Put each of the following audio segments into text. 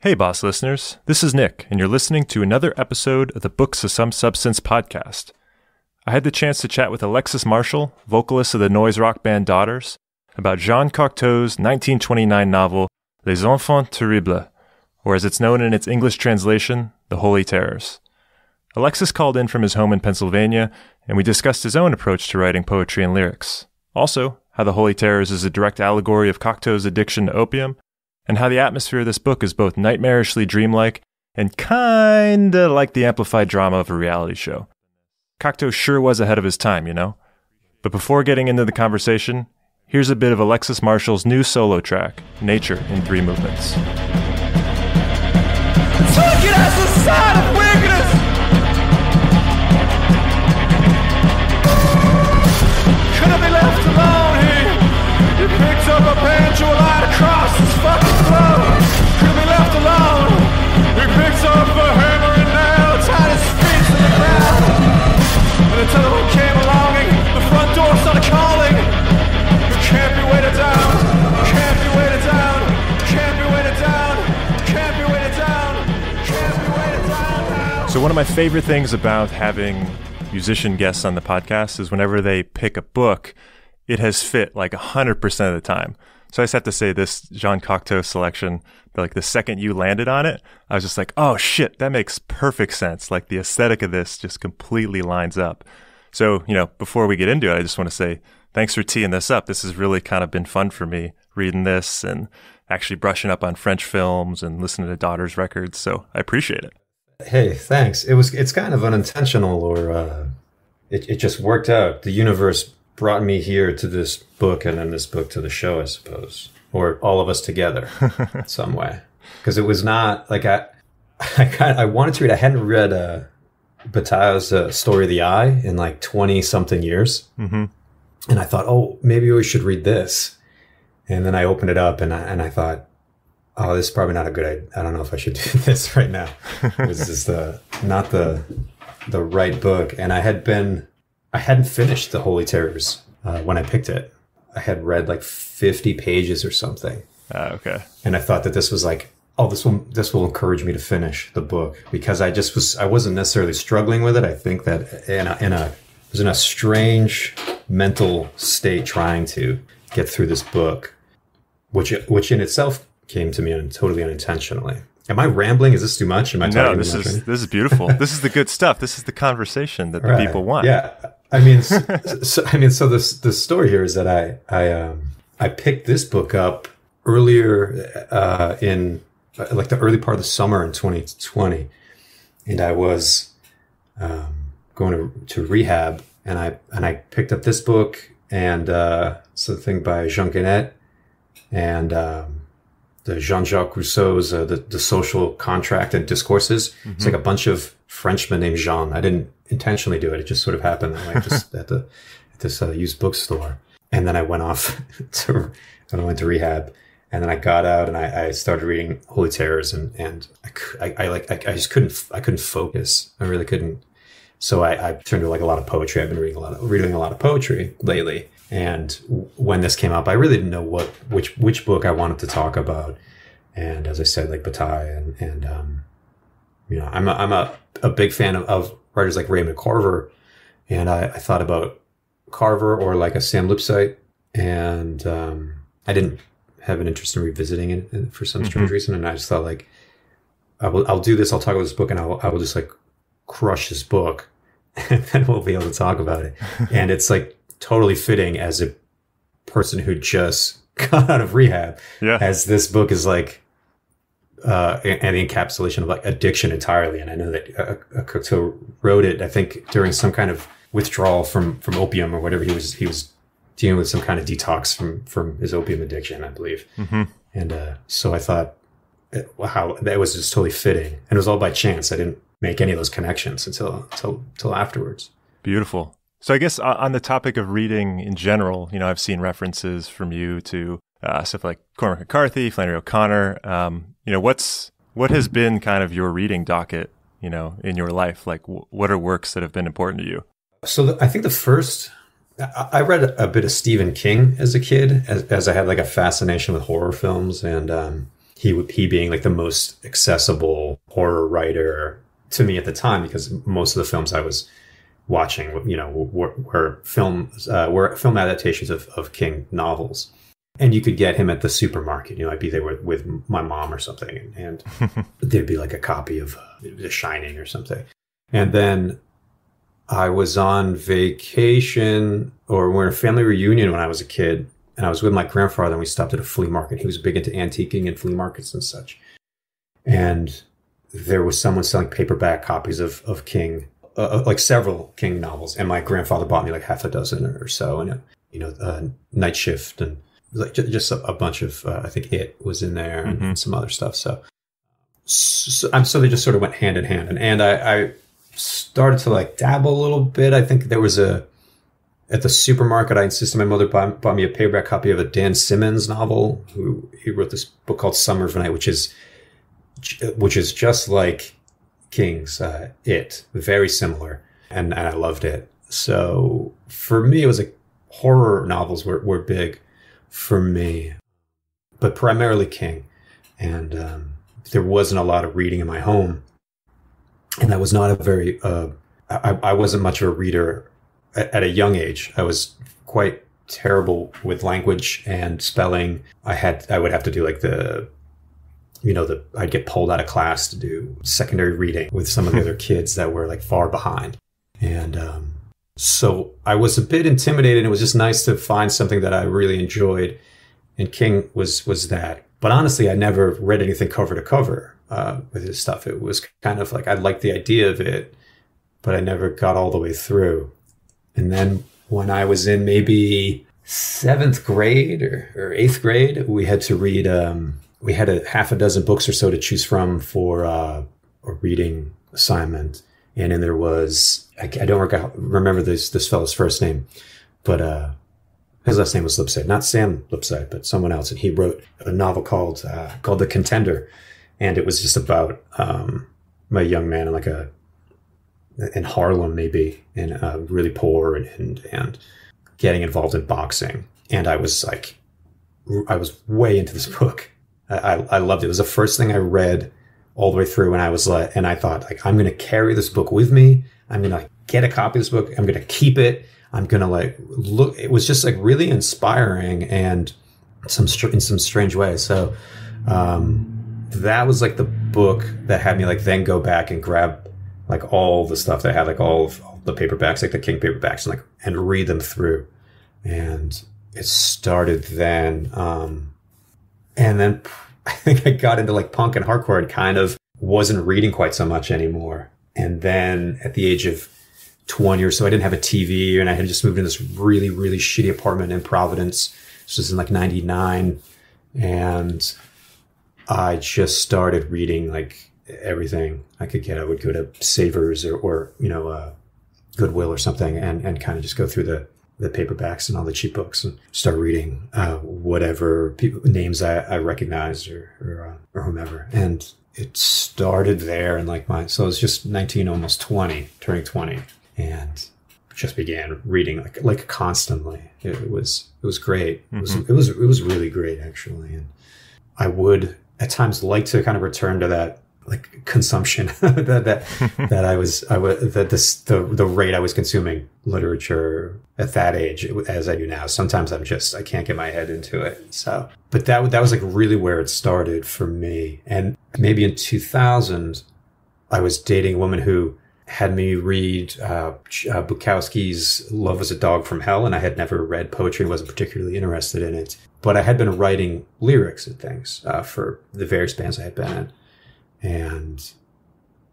Hey, boss listeners. This is Nick, and you're listening to another episode of the Books of Some Substance podcast. I had the chance to chat with Alexis Marshall, vocalist of the noise rock band Daughters, about Jean Cocteau's 1929 novel Les Enfants Terribles, or as it's known in its English translation, The Holy Terrors. Alexis called in from his home in Pennsylvania, and we discussed his own approach to writing poetry and lyrics. Also, how The Holy Terrors is a direct allegory of Cocteau's addiction to opium, and how the atmosphere of this book is both nightmarishly dreamlike and kinda like the amplified drama of a reality show. Cocteau sure was ahead of his time, you know? But before getting into the conversation, here's a bit of Alexis Marshall's new solo track, Nature in Three Movements. Took it as a sign of weakness. Couldn't be left alone here. He picked up a So, one of my favorite things about having musician guests on the podcast is whenever they pick a book, it has fit like 100% of the time. So, I just have to say, this Jean Cocteau selection, like the second you landed on it, I was just like, oh shit, that makes perfect sense. Like the aesthetic of this just completely lines up. So, you know, before we get into it, I just want to say thanks for teeing this up. This has really kind of been fun for me reading this and actually brushing up on French films and listening to Daughters records. So, I appreciate it. Hey, thanks. It was it's kind of unintentional or uh it, it just worked out. The universe brought me here to this book and then this book to the show, I suppose. Or all of us together some way. Because it was not like I I kind of, I wanted to read I hadn't read uh Bataille's uh, Story of the Eye in like 20 something years. hmm And I thought, "Oh, maybe we should read this." And then I opened it up and I, and I thought, "Oh, this is probably not a good idea. I don't know if I should do this right now." this is the not the the right book. And I had been I hadn't finished the Holy Terrors uh, when I picked it. I had read like 50 pages or something, Uh, okay. and I thought that this was like, "Oh, this will this will encourage me to finish the book," because I just was I wasn't necessarily struggling with it. I think that in a, in a I was in a strange mental state trying to get through this book, which which in itself came to me un, totally unintentionally. Am I rambling? Is this too much? Am I No, talking this too much? is this is beautiful. this is the good stuff. This is the conversation that the Right. people want. Yeah, I mean, so, so, I mean, so the the story here is that I I um I picked this book up earlier uh, in uh, like the early part of the summer in 2020, and I was um, going to to rehab, and I and I picked up this book and uh, something by Jean Genet and. Um, the Jean-Jacques Rousseau's uh, the, the Social Contract and Discourses. It's like a bunch of Frenchmen named Jean. I didn't intentionally do it; it just sort of happened way, just at the at this uh, used bookstore. And then I went off to I went to rehab, and then I got out and I, I started reading Holy Terrors, and and I, I, I like I, I just couldn't I couldn't focus. I really couldn't. So I, I turned to like a lot of poetry. I've been reading a lot of reading a lot of poetry lately. And when this came up, I really didn't know what which which book I wanted to talk about. And as I said, like Bataille and and um, you know, I'm a, I'm a, a big fan of, of writers like Raymond Carver, and I, I thought about Carver or like a Sam Lipsyte, and um, I didn't have an interest in revisiting it uh, for some strange reason, and I just thought like I will I'll do this. I'll talk about this book, and I will I will just like crush this book, and then we'll be able to talk about it. and it's like totally fitting as a person who just got out of rehab, Yeah. as this book is like uh, and the encapsulation of like addiction entirely. And I know that uh, uh, Cocteau wrote it, I think, during some kind of withdrawal from from opium or whatever he was he was dealing with some kind of detox from from his opium addiction, I believe. hmm And uh, so I thought, uh, wow, that was just totally fitting, and it was all by chance. I didn't make any of those connections until until until afterwards. Beautiful. So I guess uh, on the topic of reading in general, you know, I've seen references from you to uh, stuff like Cormac McCarthy, Flannery O'Connor. Um, you know, what's what has been kind of your reading docket, you know, in your life? Like, w- what are works that have been important to you? So the, I think the first I I read a bit of Stephen King as a kid, as, as I had like a fascination with horror films, and um, he would he being like the most accessible horror writer to me at the time because most of the films I was watching, you know, were, were films uh, were film adaptations of, of King novels, and you could get him at the supermarket. You know, I'd be there with, with my mom or something, and, and there'd be like a copy of uh, The Shining or something, and then I was on vacation or we're in a family reunion when I was a kid, and I was with my grandfather, and we stopped at a flea market. He was big into antiquing and flea markets and such, and there was someone selling paperback copies of of King uh, like several King novels, and my grandfather bought me like half a dozen or so, and you know, uh, Night Shift and like just a, a bunch of uh, I think It was in there and mm-hmm. some other stuff. So, so, I'm so they just sort of went hand in hand, and and I, I started to like dabble a little bit. I think there was a at the supermarket. I insisted my mother buy, bought me a paperback copy of a Dan Simmons novel. Who he wrote this book called Summer of Night, which is which is just like King's uh, It, very similar, and, and I loved it. So for me, it was like horror novels were, were big for me, but primarily King. And um, there wasn't a lot of reading in my home. And that was not a very, uh, I, I wasn't much of a reader at, at a young age. I was quite terrible with language and spelling. I had, I would have to do like the you know, the, I'd get pulled out of class to do secondary reading with some of the other kids that were like far behind. And um, so I was a bit intimidated. It was just nice to find something that I really enjoyed. And King was was that. But honestly, I never read anything cover to cover uh, with his stuff. It was kind of like I liked the idea of it, but I never got all the way through. And then when I was in maybe seventh grade or, or eighth grade, we had to read um, we had a half a dozen books or so to choose from for uh, a reading assignment, and then there was I, I don't remember this this fellow's first name, but uh, his last name was Lipsyte, not Sam Lipsyte, but someone else, and he wrote a novel called uh, called The Contender, and it was just about um, a young man in like a in Harlem maybe, and uh, really poor and, and and getting involved in boxing, and I was like, I was way into this book I, I loved it. It was the first thing I read all the way through, and I was like, and I thought, like, I'm going to carry this book with me. I'm going to get a copy of this book. I'm going to keep it. I'm going to like look. It was just like really inspiring and some in some strange way. So um, that was like the book that had me like then go back and grab like all the stuff that had, like all of all the paperbacks, like the King paperbacks, and like and read them through. And it started then. Um, and then I think I got into like punk and hardcore and kind of wasn't reading quite so much anymore. And then at the age of 20 or so, I didn't have a TV and I had just moved in this really, really shitty apartment in Providence. This was in like 99. And I just started reading like everything I could get. I would go to Savers or, or you know, uh, Goodwill or something and, and kind of just go through the the paperbacks and all the cheap books and start reading uh, whatever people, names I, I recognized or or, uh, or, whomever. And it started there and like my so I was just 19, almost 20, turning 20, and just began reading like like constantly. It, it was it was great. It was mm-hmm. it was it was really great actually, and I would at times like to kind of return to that like consumption that that that I was I was that this the the rate I was consuming literature at that age as I do now. Sometimes I'm just I can't get my head into it. So, but that that was like really where it started for me. And maybe in 2000, I was dating a woman who had me read uh, uh, Bukowski's Love Was a Dog from Hell, and I had never read poetry and wasn't particularly interested in it. But I had been writing lyrics and things uh, for the various bands I had been in and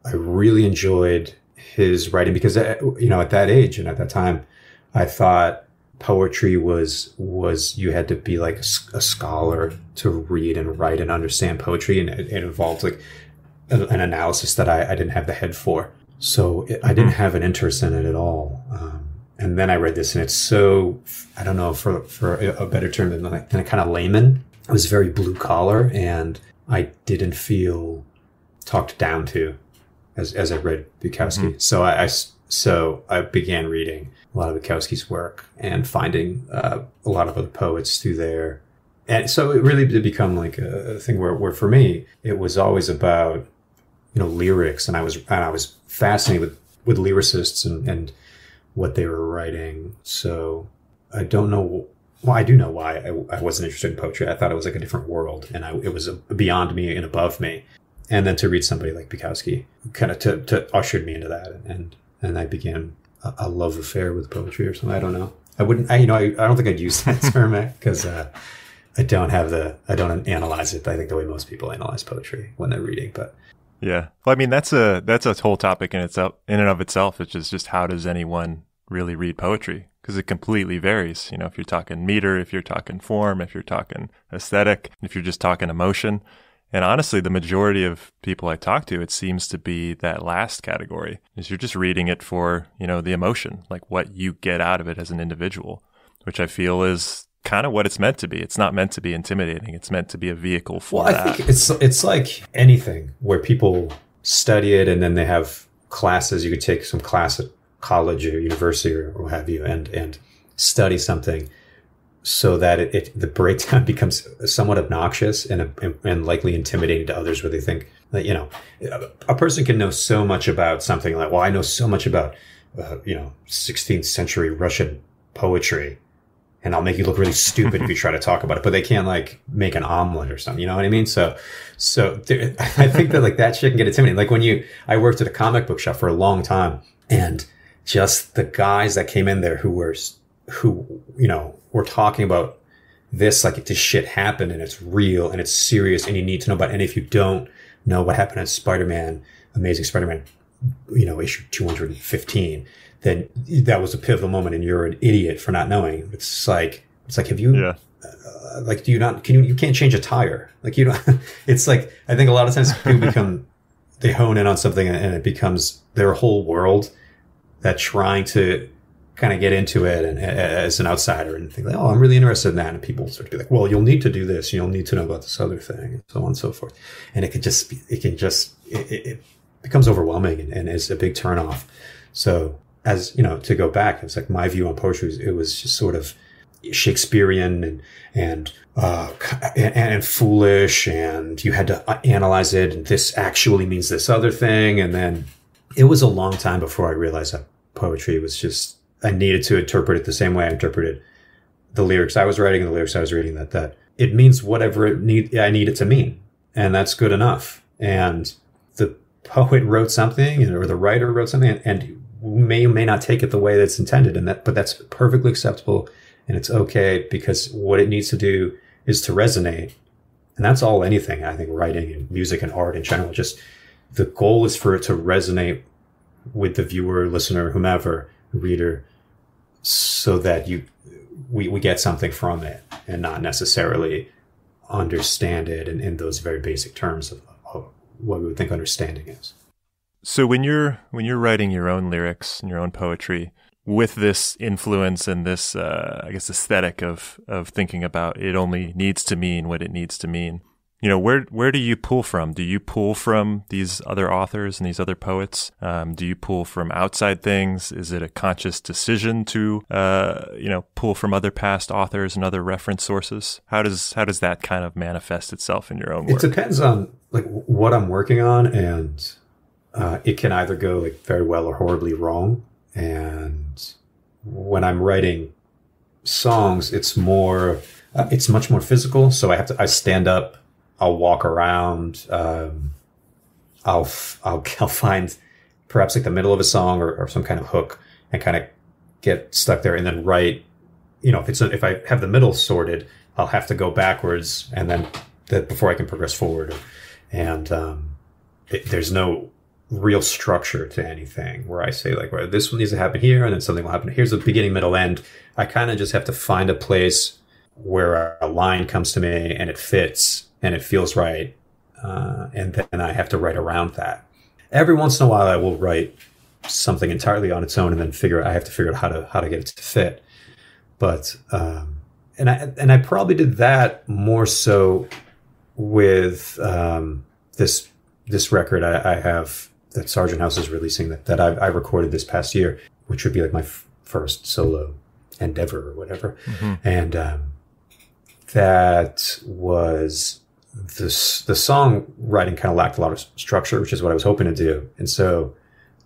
I really enjoyed his writing because uh, you know at that age and at that time, I thought poetry was was you had to be like a, a scholar to read and write and understand poetry, and it, it involved like an, an analysis that I, I, didn't have the head for. So it, I didn't hmm. have an interest in it at all. Um, and then I read this, and it's so I don't know for for a better term than like than a kind of layman. It was very blue collar, and I didn't feel talked down to as, as I read Bukowski. Mm-hmm. So I, I, so I began reading a lot of Bukowski's work and finding uh, a lot of other poets through there. and so it really did become like a thing where, where for me it was always about you know lyrics and i was and i was fascinated with with lyricists and and what they were writing so i don't know well i do know why i, I wasn't interested in poetry i thought it was like a different world and I, it was beyond me and above me and then to read somebody like bukowski kind of to, to ushered me into that and and i began a, a love affair with poetry or something i don't know i wouldn't i you know i, I don't think i'd use that term because uh, I don't have the I don't analyze it. I think the way most people analyze poetry when they're reading, but yeah, well, I mean that's a that's a whole topic in itself in and of itself, which is just how does anyone really read poetry? Because it completely varies. You know, if you're talking meter, if you're talking form, if you're talking aesthetic, if you're just talking emotion. And honestly, the majority of people I talk to, it seems to be that last category is you're just reading it for, you know, the emotion, like what you get out of it as an individual, which I feel is kind of what it's meant to be. It's not meant to be intimidating. It's meant to be a vehicle for well, that. I think it's it's like anything where people study it and then they have classes. You could take some class at college or university or what have you, and and study something so that it, it the breakdown becomes somewhat obnoxious and, and likely intimidating to others, where they think that you know a person can know so much about something like, well, I know so much about uh, you know 16th century Russian poetry and I'll make you look really stupid if you try to talk about it. But they can't like make an omelet or something. You know what I mean? So, so there, I think that like that shit can get intimidating. Like when you, I worked at a comic book shop for a long time, and just the guys that came in there who were, who you know, were talking about this like this shit happened and it's real and it's serious and you need to know about. It. And if you don't know what happened in Spider Man, Amazing Spider Man, you know, issue two hundred and fifteen then that was a pivotal moment and you're an idiot for not knowing. It's like, it's like, have you, yeah. uh, like, do you not, can you, you can't change a tire. Like, you know, it's like, I think a lot of times people become, they hone in on something and it becomes their whole world that trying to kind of get into it and as an outsider and think like, oh, I'm really interested in that. And people start to be like, well, you'll need to do this. You'll need to know about this other thing and so on and so forth. And it can just, be, it can just, it, it becomes overwhelming and, and is a big turnoff. So as you know, to go back, it's like my view on poetry was, it was just sort of Shakespearean and and, uh, and and foolish, and you had to uh, analyze it. And this actually means this other thing, and then it was a long time before I realized that poetry was just I needed to interpret it the same way I interpreted the lyrics I was writing and the lyrics I was reading. That that it means whatever it need I need it to mean, and that's good enough. And the poet wrote something, or the writer wrote something, and may or may not take it the way that's intended and that but that's perfectly acceptable and it's okay because what it needs to do is to resonate and that's all anything i think writing and music and art in general just the goal is for it to resonate with the viewer listener whomever reader so that you we, we get something from it and not necessarily understand it in, in those very basic terms of, of what we would think understanding is so when you're when you're writing your own lyrics and your own poetry with this influence and this uh, I guess aesthetic of of thinking about it only needs to mean what it needs to mean. You know, where where do you pull from? Do you pull from these other authors and these other poets? Um, do you pull from outside things? Is it a conscious decision to uh, you know pull from other past authors and other reference sources? How does how does that kind of manifest itself in your own work? It depends on like what I'm working on and uh, it can either go like very well or horribly wrong. And when I'm writing songs, it's more, uh, it's much more physical. So I have to, I stand up, I'll walk around, um, I'll, I'll, I'll find perhaps like the middle of a song or, or some kind of hook and kind of get stuck there and then write, you know, if it's, a, if I have the middle sorted, I'll have to go backwards and then that before I can progress forward. And, um, it, there's no real structure to anything where I say like, well, this one needs to happen here and then something will happen. Here's the beginning, middle, end. I kind of just have to find a place where a line comes to me and it fits and it feels right. Uh, and then I have to write around that. Every once in a while, I will write something entirely on its own and then figure, I have to figure out how to, how to get it to fit. But, um, and I, and I probably did that more so with, um, this, this record I, I have that Sargent House is releasing that, that I, I recorded this past year, which would be like my f- first solo endeavor or whatever. Mm-hmm. And um, that was this the songwriting kind of lacked a lot of structure, which is what I was hoping to do, and so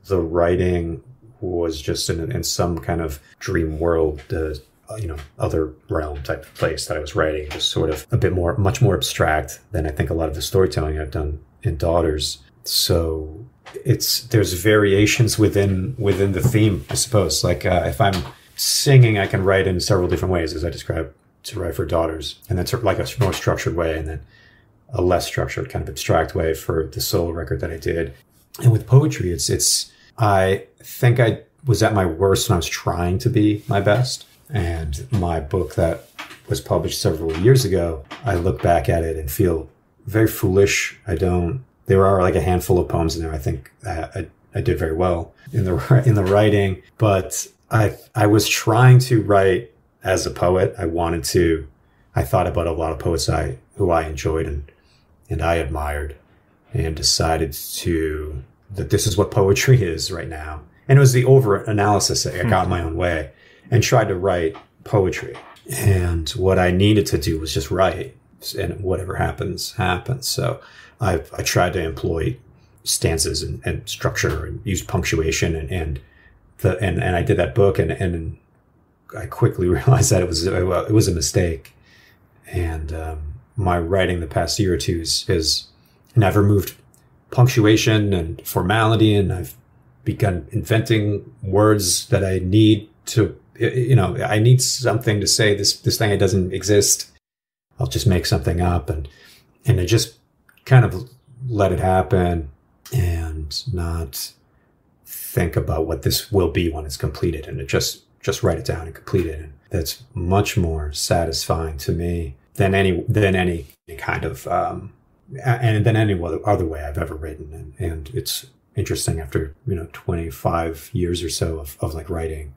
the writing was just in, in some kind of dream world, uh, you know, other realm type of place that I was writing, just sort of a bit more, much more abstract than I think a lot of the storytelling I've done in Daughters. So it's there's variations within within the theme, I suppose. Like uh, if I'm singing, I can write in several different ways, as I described to write for Daughters, and of like a more structured way, and then a less structured, kind of abstract way for the solo record that I did. And with poetry, it's it's I think I was at my worst when I was trying to be my best. And my book that was published several years ago, I look back at it and feel very foolish. I don't. There are like a handful of poems in there. I think I, I did very well in the in the writing, but I I was trying to write as a poet. I wanted to. I thought about a lot of poets I who I enjoyed and and I admired, and decided to that this is what poetry is right now. And it was the over analysis that I got my own way and tried to write poetry. And what I needed to do was just write, and whatever happens, happens. So I, I tried to employ stanzas and, and structure and use punctuation and, and the, and, and I did that book and, and I quickly realized that it was, it was a mistake. And, um, my writing the past year or two has, has never moved punctuation and formality and I've begun inventing words that I need to you know I need something to say this this thing that doesn't exist I'll just make something up and and I just kind of let it happen and not think about what this will be when it's completed and just just write it down and complete it and that's much more satisfying to me than any than any kind of um, and than any other way I've ever written. And, and it's interesting after, you know, 25 years or so of, of like writing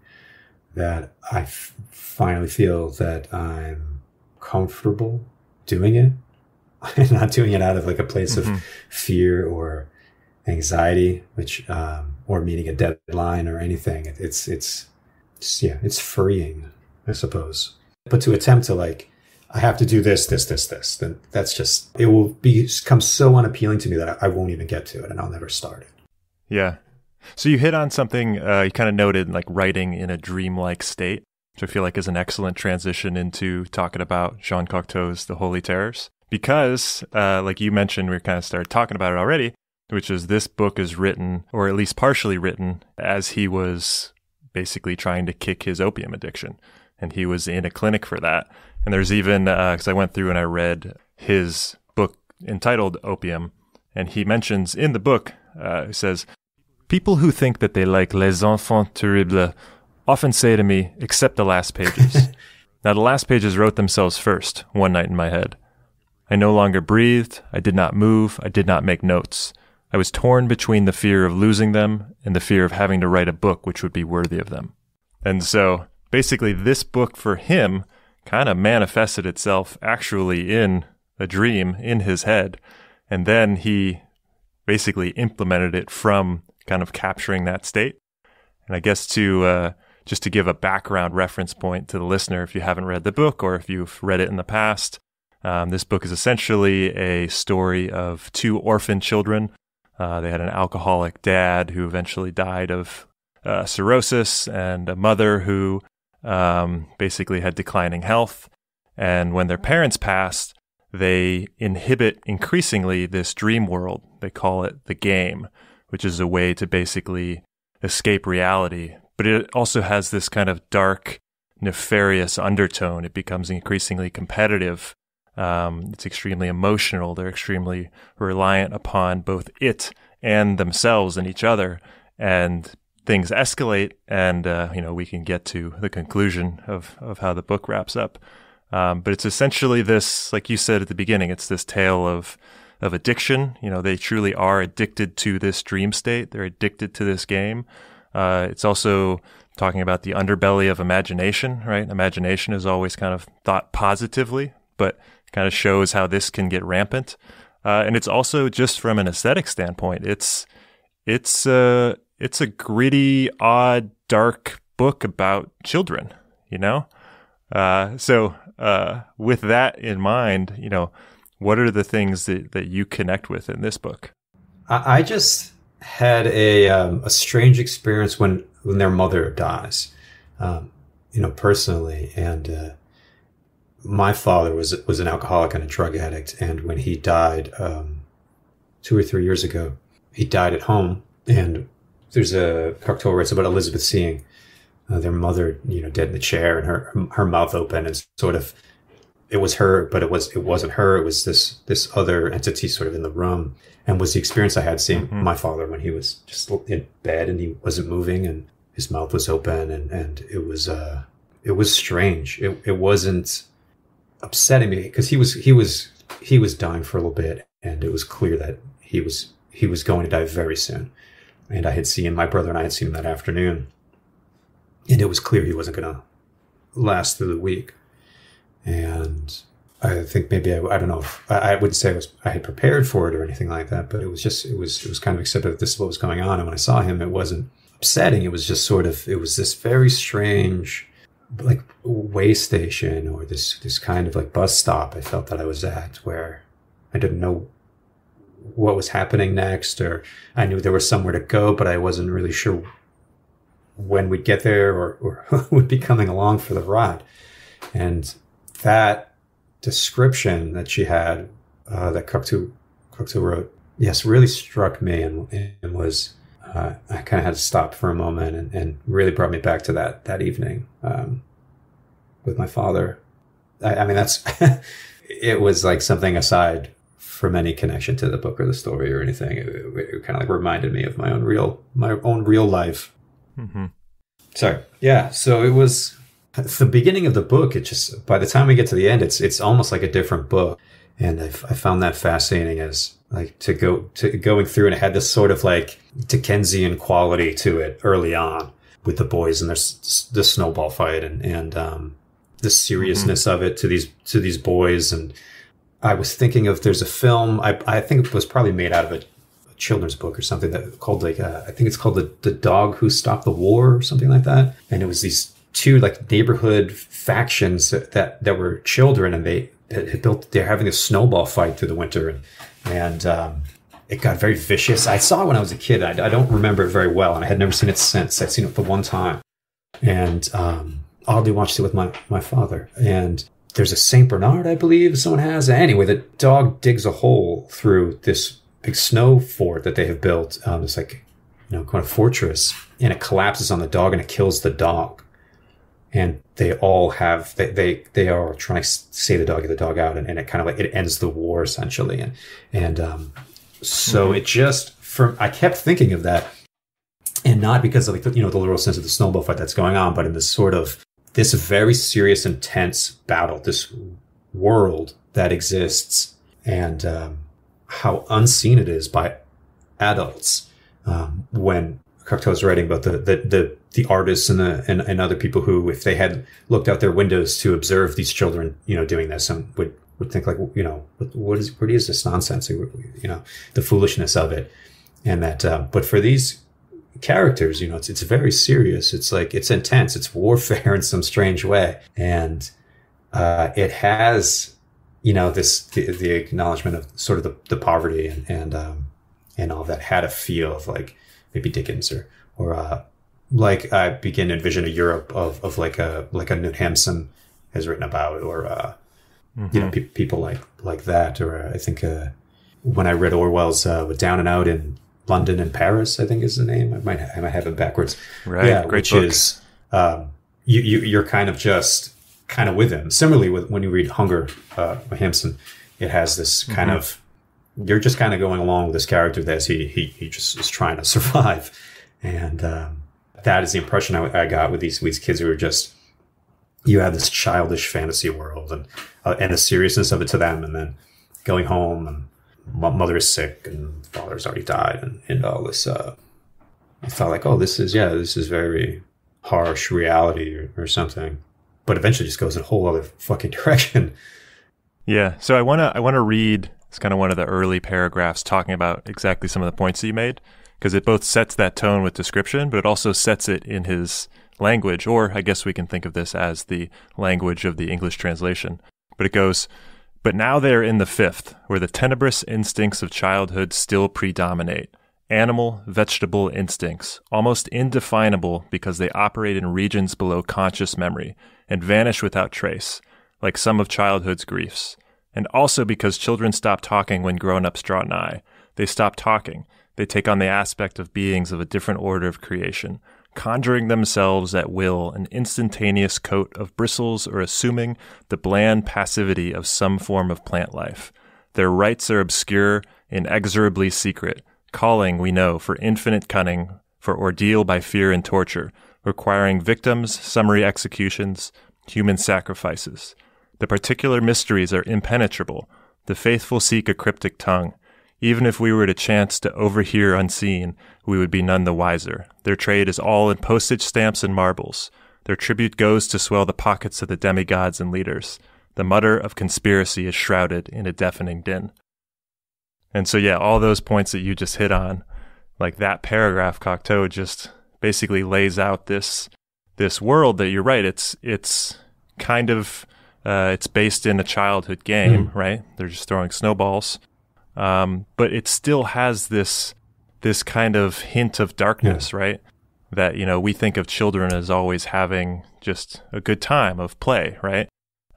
that I f- finally feel that I'm comfortable doing it and not doing it out of like a place mm-hmm. of fear or anxiety, which, um, or meeting a deadline or anything. It, it's, it's, it's, yeah, it's freeing, I suppose. But to attempt to like I have to do this, this, this, this, then that's just, it will become so unappealing to me that I, won't even get to it and I'll never start it. Yeah. So you hit on something uh, you kind of noted, like writing in a dreamlike state, which I feel like is an excellent transition into talking about Jean Cocteau's The Holy Terrors. Because, uh, like you mentioned, we kind of started talking about it already, which is this book is written, or at least partially written, as he was basically trying to kick his opium addiction. And he was in a clinic for that. And there's even, because uh, I went through and I read his book entitled Opium, and he mentions in the book, uh, he says, People who think that they like Les Enfants Terribles often say to me, except the last pages. now, the last pages wrote themselves first, one night in my head. I no longer breathed, I did not move, I did not make notes. I was torn between the fear of losing them and the fear of having to write a book which would be worthy of them. And so, basically, this book for him kind of manifested itself actually in a dream in his head. And then he basically implemented it from kind of capturing that state. And I guess to uh, just to give a background reference point to the listener, if you haven't read the book or if you've read it in the past, um, this book is essentially a story of two orphan children. Uh, they had an alcoholic dad who eventually died of uh, cirrhosis and a mother who um, basically had declining health. And when their parents passed, they inhibit increasingly this dream world. They call it the game, which is a way to basically escape reality. But it also has this kind of dark, nefarious undertone. It becomes increasingly competitive. Um, it's extremely emotional. They're extremely reliant upon both it and themselves and each other. And things escalate, and uh, you know we can get to the conclusion of of how the book wraps up. Um, but it's essentially this, like you said at the beginning, it's this tale of of addiction. You know, they truly are addicted to this dream state. They're addicted to this game. Uh, it's also talking about the underbelly of imagination, right? Imagination is always kind of thought positively, but kind of shows how this can get rampant. Uh, and it's also just from an aesthetic standpoint, it's it's uh, it's a gritty, odd, dark book about children, you know? Uh, so uh, with that in mind, you know, what are the things that, that you connect with in this book? I, just had a um, a strange experience when when their mother dies, um, you know, personally, and uh, my father was was an alcoholic and a drug addict, and when he died um, two or three years ago, he died at home, and there's a Cocteau writes about Elizabeth seeing uh, their mother, you know, dead in the chair and her her mouth open and sort of it was her, but it was it wasn't her. It was this this other entity sort of in the room, and was the experience I had seeing mm-hmm. my father when he was just in bed and he wasn't moving and his mouth was open and and it was uh it was strange. It it wasn't upsetting me because he was he was he was dying for a little bit and it was clear that he was he was going to die very soon. And I had seen my brother and I had seen him that afternoon, and it was clear he wasn't going to last through the week. And I think maybe I, I don't know if I, I, wouldn't say I was I had prepared for it or anything like that, but it was just it was it was kind of accepted that this is what was going on. And when I saw him, it wasn't upsetting. It was just sort of it was this very strange like way station or this this kind of like bus stop I felt that I was at where I didn't know what was happening next or I knew there was somewhere to go, but I wasn't really sure when we'd get there or, or who would be coming along for the ride. And that description that she had, uh, that Cocteau, Cocteau wrote, yes, really struck me and, and was, uh, I kind of had to stop for a moment and, and, really brought me back to that, that evening, um, with my father. I, I mean, that's, it was like something aside from any connection to the book or the story or anything. It, it, it kind of like reminded me of my own real, my own real life. Mm-hmm. Sorry. Yeah. So it was, the beginning of the book, it just by the time we get to the end, it's it's almost like a different book, and I, I found that fascinating as like to go to going through, and it had this sort of like Dickensian quality to it early on with the boys and there's the snowball fight and and um, the seriousness mm-hmm. of it to these to these boys and I was thinking of there's a film I I think it was probably made out of a, a children's book or something that called like uh, I think it's called the the dog who stopped the war or something like that and it was these two like neighborhood factions that, that, that were children and they had built, they're having a snowball fight through the winter and, and, um, it got very vicious. I saw it when I was a kid. I, I, don't remember it very well, and I had never seen it since. I'd seen it the one time, and um, oddly watched it with my my father. And there's a Saint Bernard, I believe, someone has. Anyway, the dog digs a hole through this big snow fort that they have built. Um, it's like you know, kind of fortress, and it collapses on the dog and it kills the dog and they all have they they, they are trying to save the dog get the dog out and, and it kind of like it ends the war essentially and and um, so mm-hmm. it just from I kept thinking of that and not because of like the, you know the literal sense of the snowball fight that's going on but in this sort of this very serious intense battle this world that exists and um, how unseen it is by adults um, when Cocteau's writing about the, the, the, the artists and the, and, and other people who, if they had looked out their windows to observe these children, you know, doing this and would, would think like, you know, what, what is, what is this nonsense? You know, the foolishness of it. And that, uh, but for these characters, you know, it's, it's very serious. It's like, it's intense. It's warfare in some strange way. And, uh, it has, you know, this, the, the acknowledgement of sort of the, the poverty and, and, um, and all that had a feel of like, maybe Dickens or or uh, like I begin to envision a Europe of, of like a like a Knut Hamsun has written about or uh, mm-hmm. you know mm-hmm. pe- people like like that or uh, I think uh, when I read Orwell's uh, Down and Out in London and Paris I think is the name I might I might have it backwards right yeah Great which book. is um, you, you you're kind of just kind of with him similarly with when you read Hunger uh, Hamsun it has this kind mm-hmm. of you're just kind of going along with this character that he he he just is trying to survive, and um, that is the impression I, I, got with these these kids who are just you have this childish fantasy world and uh, and the seriousness of it to them, and then going home and mother is sick and father's already died, and and all this. Uh, I felt like, oh, this is yeah, this is very harsh reality or, or something, but eventually just goes in a whole other fucking direction. Yeah. So I wanna I wanna read it's kind of one of the early paragraphs talking about exactly some of the points that you made because it both sets that tone with description, but it also sets it in his language, or I guess we can think of this as the language of the English translation. But it goes, But now they are in the fifth, where the tenebrous instincts of childhood still predominate. Animal, vegetable instincts, almost indefinable because they operate in regions below conscious memory and vanish without trace, like some of childhood's griefs. And also because children stop talking when grown ups draw nigh. They stop talking. They take on the aspect of beings of a different order of creation, conjuring themselves at will an instantaneous coat of bristles or assuming the bland passivity of some form of plant life. Their rites are obscure, inexorably secret, calling, we know, for infinite cunning, for ordeal by fear and torture, requiring victims, summary executions, human sacrifices. The particular mysteries are impenetrable. The faithful seek a cryptic tongue. Even if we were to chance to overhear unseen, we would be none the wiser. Their trade is all in postage stamps and marbles. Their tribute goes to swell the pockets of the demigods and leaders. The mutter of conspiracy is shrouded in a deafening din. And so, yeah, all those points that you just hit on, like that paragraph, Cocteau just basically lays out this this world that you're right. It's it's kind of uh, it's based in a childhood game, mm. right? They're just throwing snowballs, um, but it still has this this kind of hint of darkness, yeah. right? That you know we think of children as always having just a good time of play, right?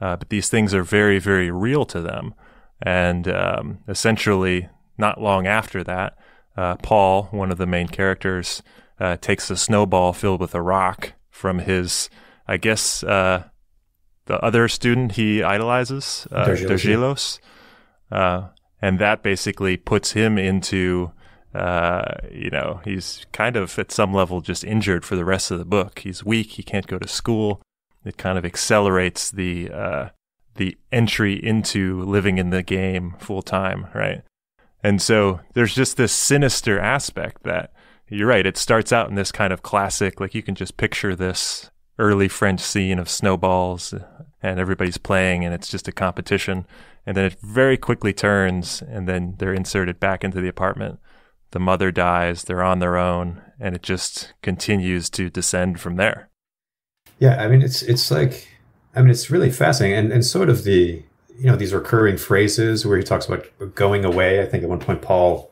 Uh, but these things are very, very real to them, and um, essentially, not long after that, uh, Paul, one of the main characters, uh, takes a snowball filled with a rock from his, I guess, uh, the other student he idolizes, uh, Dargelos. And that basically puts him into, uh, you know, he's kind of at some level just injured for the rest of the book. He's weak. He can't go to school. It kind of accelerates the uh, the entry into living in the game full time, right? And so there's just this sinister aspect that you're right. It starts out in this kind of classic, like you can just picture this early French scene of snowballs and everybody's playing and it's just a competition. And then it very quickly turns and then they're inserted back into the apartment. The mother dies, they're on their own, and it just continues to descend from there. Yeah, I mean it's it's like I mean it's really fascinating and, and sort of the you know, these recurring phrases where he talks about going away. I think at one point Paul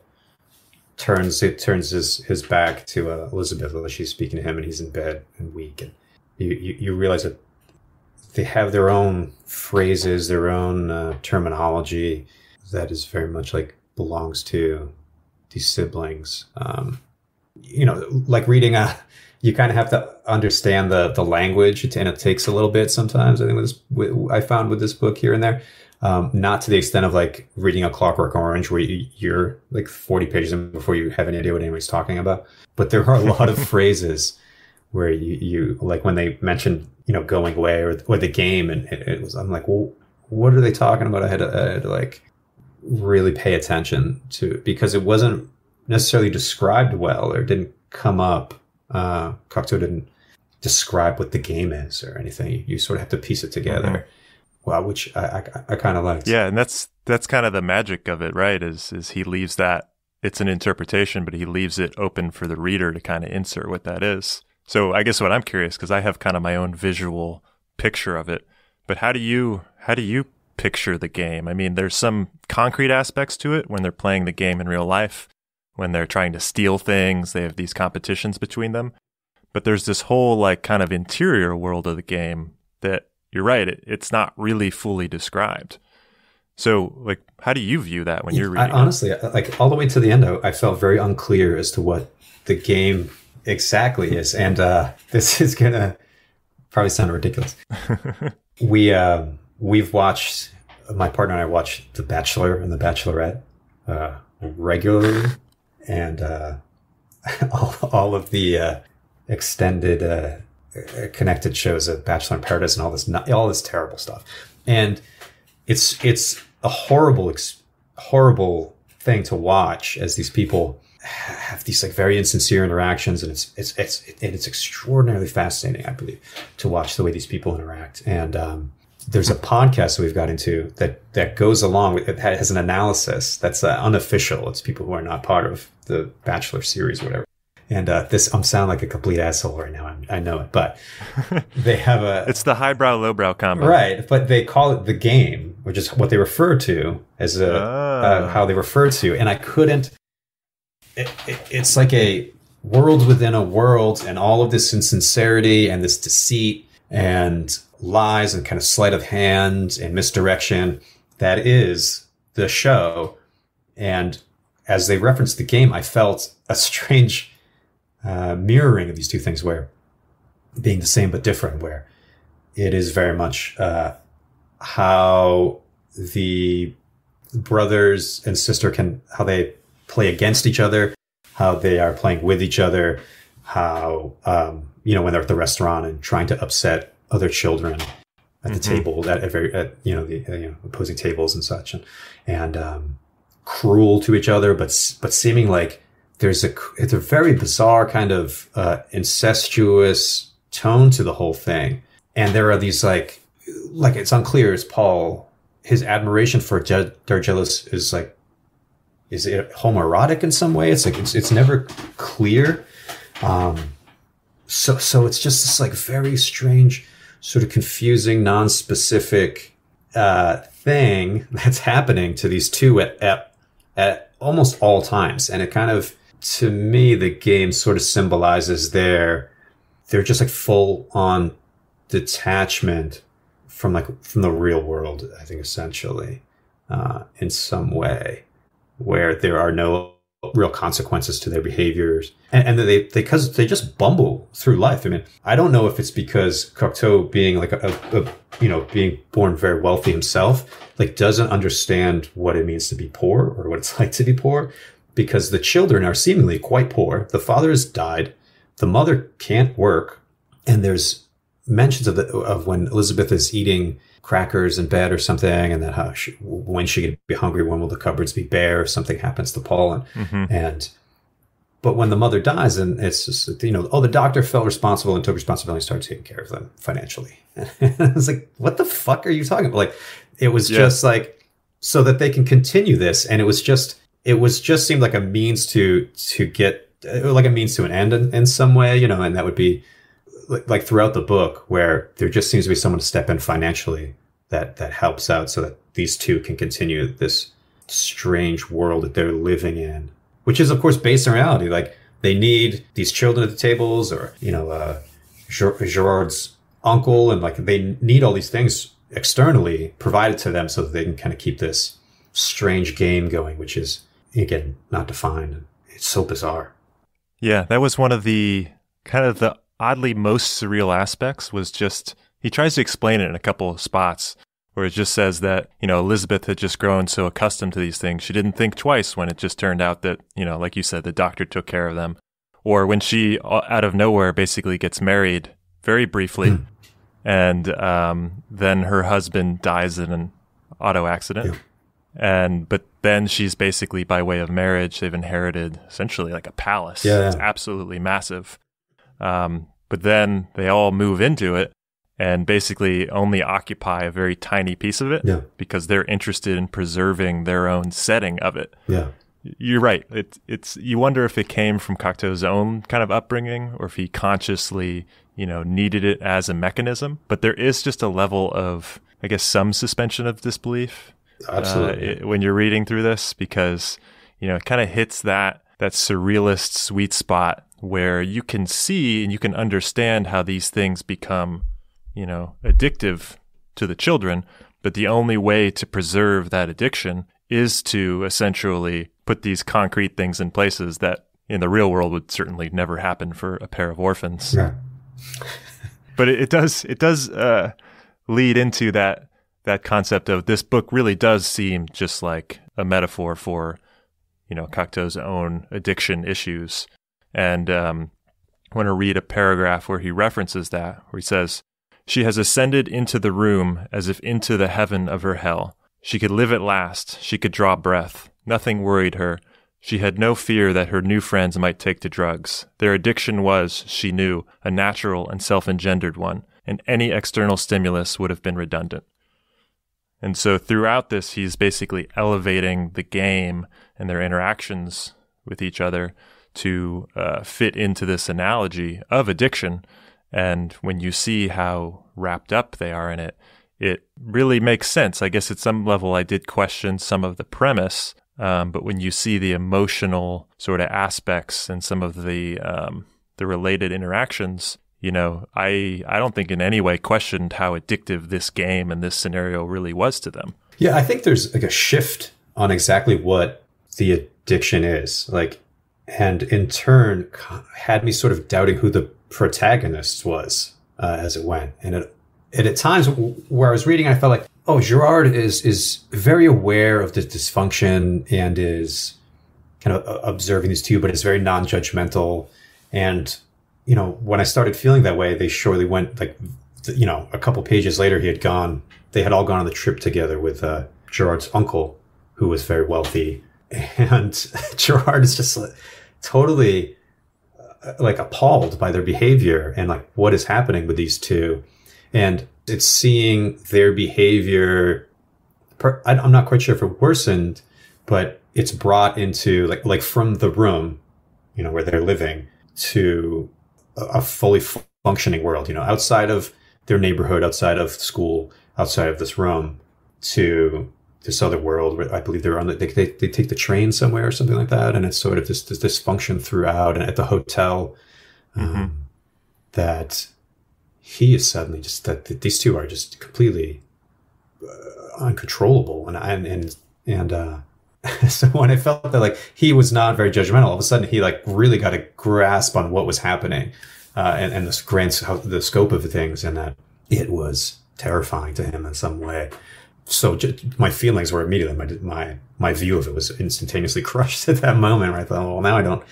turns it turns his his back to uh, Elizabeth while she's speaking to him and he's in bed and weak and you, you, you realize that they have their own phrases, their own uh, terminology that is very much like belongs to these siblings. Um, you know, like reading a, you kind of have to understand the the language, and it takes a little bit sometimes. I think with this, with, I found with this book here and there, um, not to the extent of like reading a Clockwork Orange, where you, are like forty pages in before you have any idea what anybody's talking about. But there are a lot of phrases where you, you like when they mentioned you know going away or or the game and it, it was I'm like well what are they talking about? I had, to, I had to like really pay attention to because it wasn't necessarily described well or didn't come up. Uh Cocteau didn't describe what the game is or anything. You sort of have to piece it together. Mm-hmm. well which I I, I kind of liked. Yeah and that's that's kind of the magic of it right is is he leaves that it's an interpretation but he leaves it open for the reader to kind of insert what that is so I guess what I'm curious because I have kind of my own visual picture of it, but how do you how do you picture the game? I mean, there's some concrete aspects to it when they're playing the game in real life, when they're trying to steal things, they have these competitions between them. But there's this whole like kind of interior world of the game that you're right, it, it's not really fully described. So, like, how do you view that when you're reading? I, honestly, uh, like all the way to the end, I, I felt very unclear as to what the game exactly is. And uh, this is gonna probably sound ridiculous. we uh, we've watched my partner and I watch The Bachelor and The Bachelorette uh, regularly, and uh, all, all of the uh, extended uh, connected shows of Bachelor in Paradise and all this all this terrible stuff. And it's it's a horrible horrible thing to watch as these people have these like very insincere interactions and it's it's it's and it's extraordinarily fascinating i believe to watch the way these people interact and um, there's a podcast that we've got into that that goes along with it has an analysis that's uh, unofficial it's people who are not part of the bachelor series or whatever And uh, this, I'm sounding like a complete asshole right now. I, I know it, but they have a. It's the highbrow lowbrow combo. Right, but they call it the game, which is what they refer to as a, Ah. uh, how they refer to, and I couldn't. It, it, it's like a world within a world, and all of this insincerity and this deceit and lies and kind of sleight of hand and misdirection that is the show. And as they referenced the game, I felt a strange uh, mirroring of these two things, where being the same but different, where it is very much uh, how the brothers and sister can how they play against each other, how they are playing with each other, how um, you know when they're at the restaurant and trying to upset other children at the table at, at very at you know the uh, you know opposing tables and such and and um, cruel to each other, but but seeming like there's a it's a very bizarre kind of uh, incestuous tone to the whole thing, and there are these like like it's unclear is Paul his admiration for Dargelos is like is it homoerotic in some way? It's like it's it's never clear. Um, so so it's just this like very strange, sort of confusing, non-specific uh, thing that's happening to these two at, at at almost all times, and it kind of to me the game sort of symbolizes their they're just like full on detachment from like from the real world. I think essentially uh, in some way where there are no real consequences to their behaviors. And, and they because they, just bumble through life. I mean i don't know if it's because cocteau being like a, a, a you know being born very wealthy himself like doesn't understand what it means to be poor or what it's like to be poor because the children are seemingly quite poor. The father has died. The mother can't work. And there's mentions of the of when elizabeth is eating crackers in bed or something, and then how she, when she could be hungry, when will the cupboards be bare if something happens to Paul, and Mm-hmm. and but when the mother dies, and it's just you know, oh, the doctor felt responsible and took responsibility and started taking care of them financially. And I was like, what the fuck are you talking about? Like, it was Yeah. just like so that they can continue this, and it was just it was just seemed like a means to to get like a means to an end in, in some way, you know, and that would be like, like throughout the book where there just seems to be someone to step in financially that that helps out so that these two can continue this strange world that they're living in which is of course based on reality. Like they need these children at the tables or you know uh gerard's uncle and like they need all these things externally provided to them so that they can kind of keep this strange game going which is again not defined. It's so bizarre. Yeah, that was one of the kind of the oddly most surreal aspects was just he tries to explain it in a couple of spots where it just says that, you know, Elizabeth had just grown so accustomed to these things. She didn't think twice when it just turned out that, you know, like you said, the doctor took care of them. Or when she uh, out of nowhere basically gets married very briefly and um, then her husband dies in an auto accident. And but then she's basically by way of marriage, they've inherited essentially like a palace. Yeah, It's absolutely massive. Um, but then they all move into it and basically only occupy a very tiny piece of it Yeah. because they're interested in preserving their own setting of it. yeah You're right. It, it's you wonder if it came from Cocteau's own kind of upbringing, or if he consciously, you know, needed it as a mechanism. But there is just a level of, I guess, some suspension of disbelief absolutely uh, it- when you're reading through this because you know it kind of hits that that surrealist sweet spot where you can see and you can understand how these things become you know addictive to the children but the only way to preserve that addiction is to essentially put these concrete things in places that in the real world would certainly never happen for a pair of orphans. Yeah. But it, it does it does uh, lead into that that concept of this book really does seem just like a metaphor for you know Cocteau's own addiction issues, and um, I want to read a paragraph where he references that, where he says, "She has ascended into the room as if into the heaven of her hell. She could live at last. She could draw breath. Nothing worried her." She had no fear that her new friends might take to drugs. Their addiction was, she knew, a natural and self engendered one, and any external stimulus would have been redundant. And so throughout this, he's basically elevating the game and their interactions with each other to uh, fit into this analogy of addiction. And when you see how wrapped up they are in it, it really makes sense. I guess at some level, I did question some of the premise, um, but when you see the emotional sort of aspects and some of the um, the related interactions, you know, I I don't think in any way questioned how addictive this game and this scenario really was to them. Yeah, I think there's like a shift on exactly what the addiction is. Like and in turn had me sort of doubting who the protagonist was uh, as it went. And, it, and at times where I was reading, I felt like, oh, Gerard is is very aware of the dysfunction and is kind of uh, observing these two, but is very non-judgmental. And you know, when I started feeling that way, they surely went like, you know, a couple pages later, he had gone. They had all gone on the trip together with uh, Gerard's uncle, who was very wealthy, and Gerard is just totally uh, like appalled by their behavior and like what is happening with these two. And it's seeing their behavior. I'm not quite sure if it worsened, but it's brought into like, like from the room, you know, where they're living to a fully functioning world, you know, outside of their neighborhood, outside of school, outside of this room to this other world where I believe they're on the, they, they, they, take the train somewhere or something like that. And it's sort of this, this dysfunction throughout and at the hotel, um, mm-hmm. that he is suddenly just that, that these two are just completely uh, uncontrollable. And, and, and, and, uh, so when I felt that like he was not very judgmental, all of a sudden he like really got a grasp on what was happening, uh, and, and grand, how, the scope of things and that it was terrifying to him in some way so just, my feelings were immediately my my my view of it was instantaneously crushed at that moment. Where I thought, well, now I don't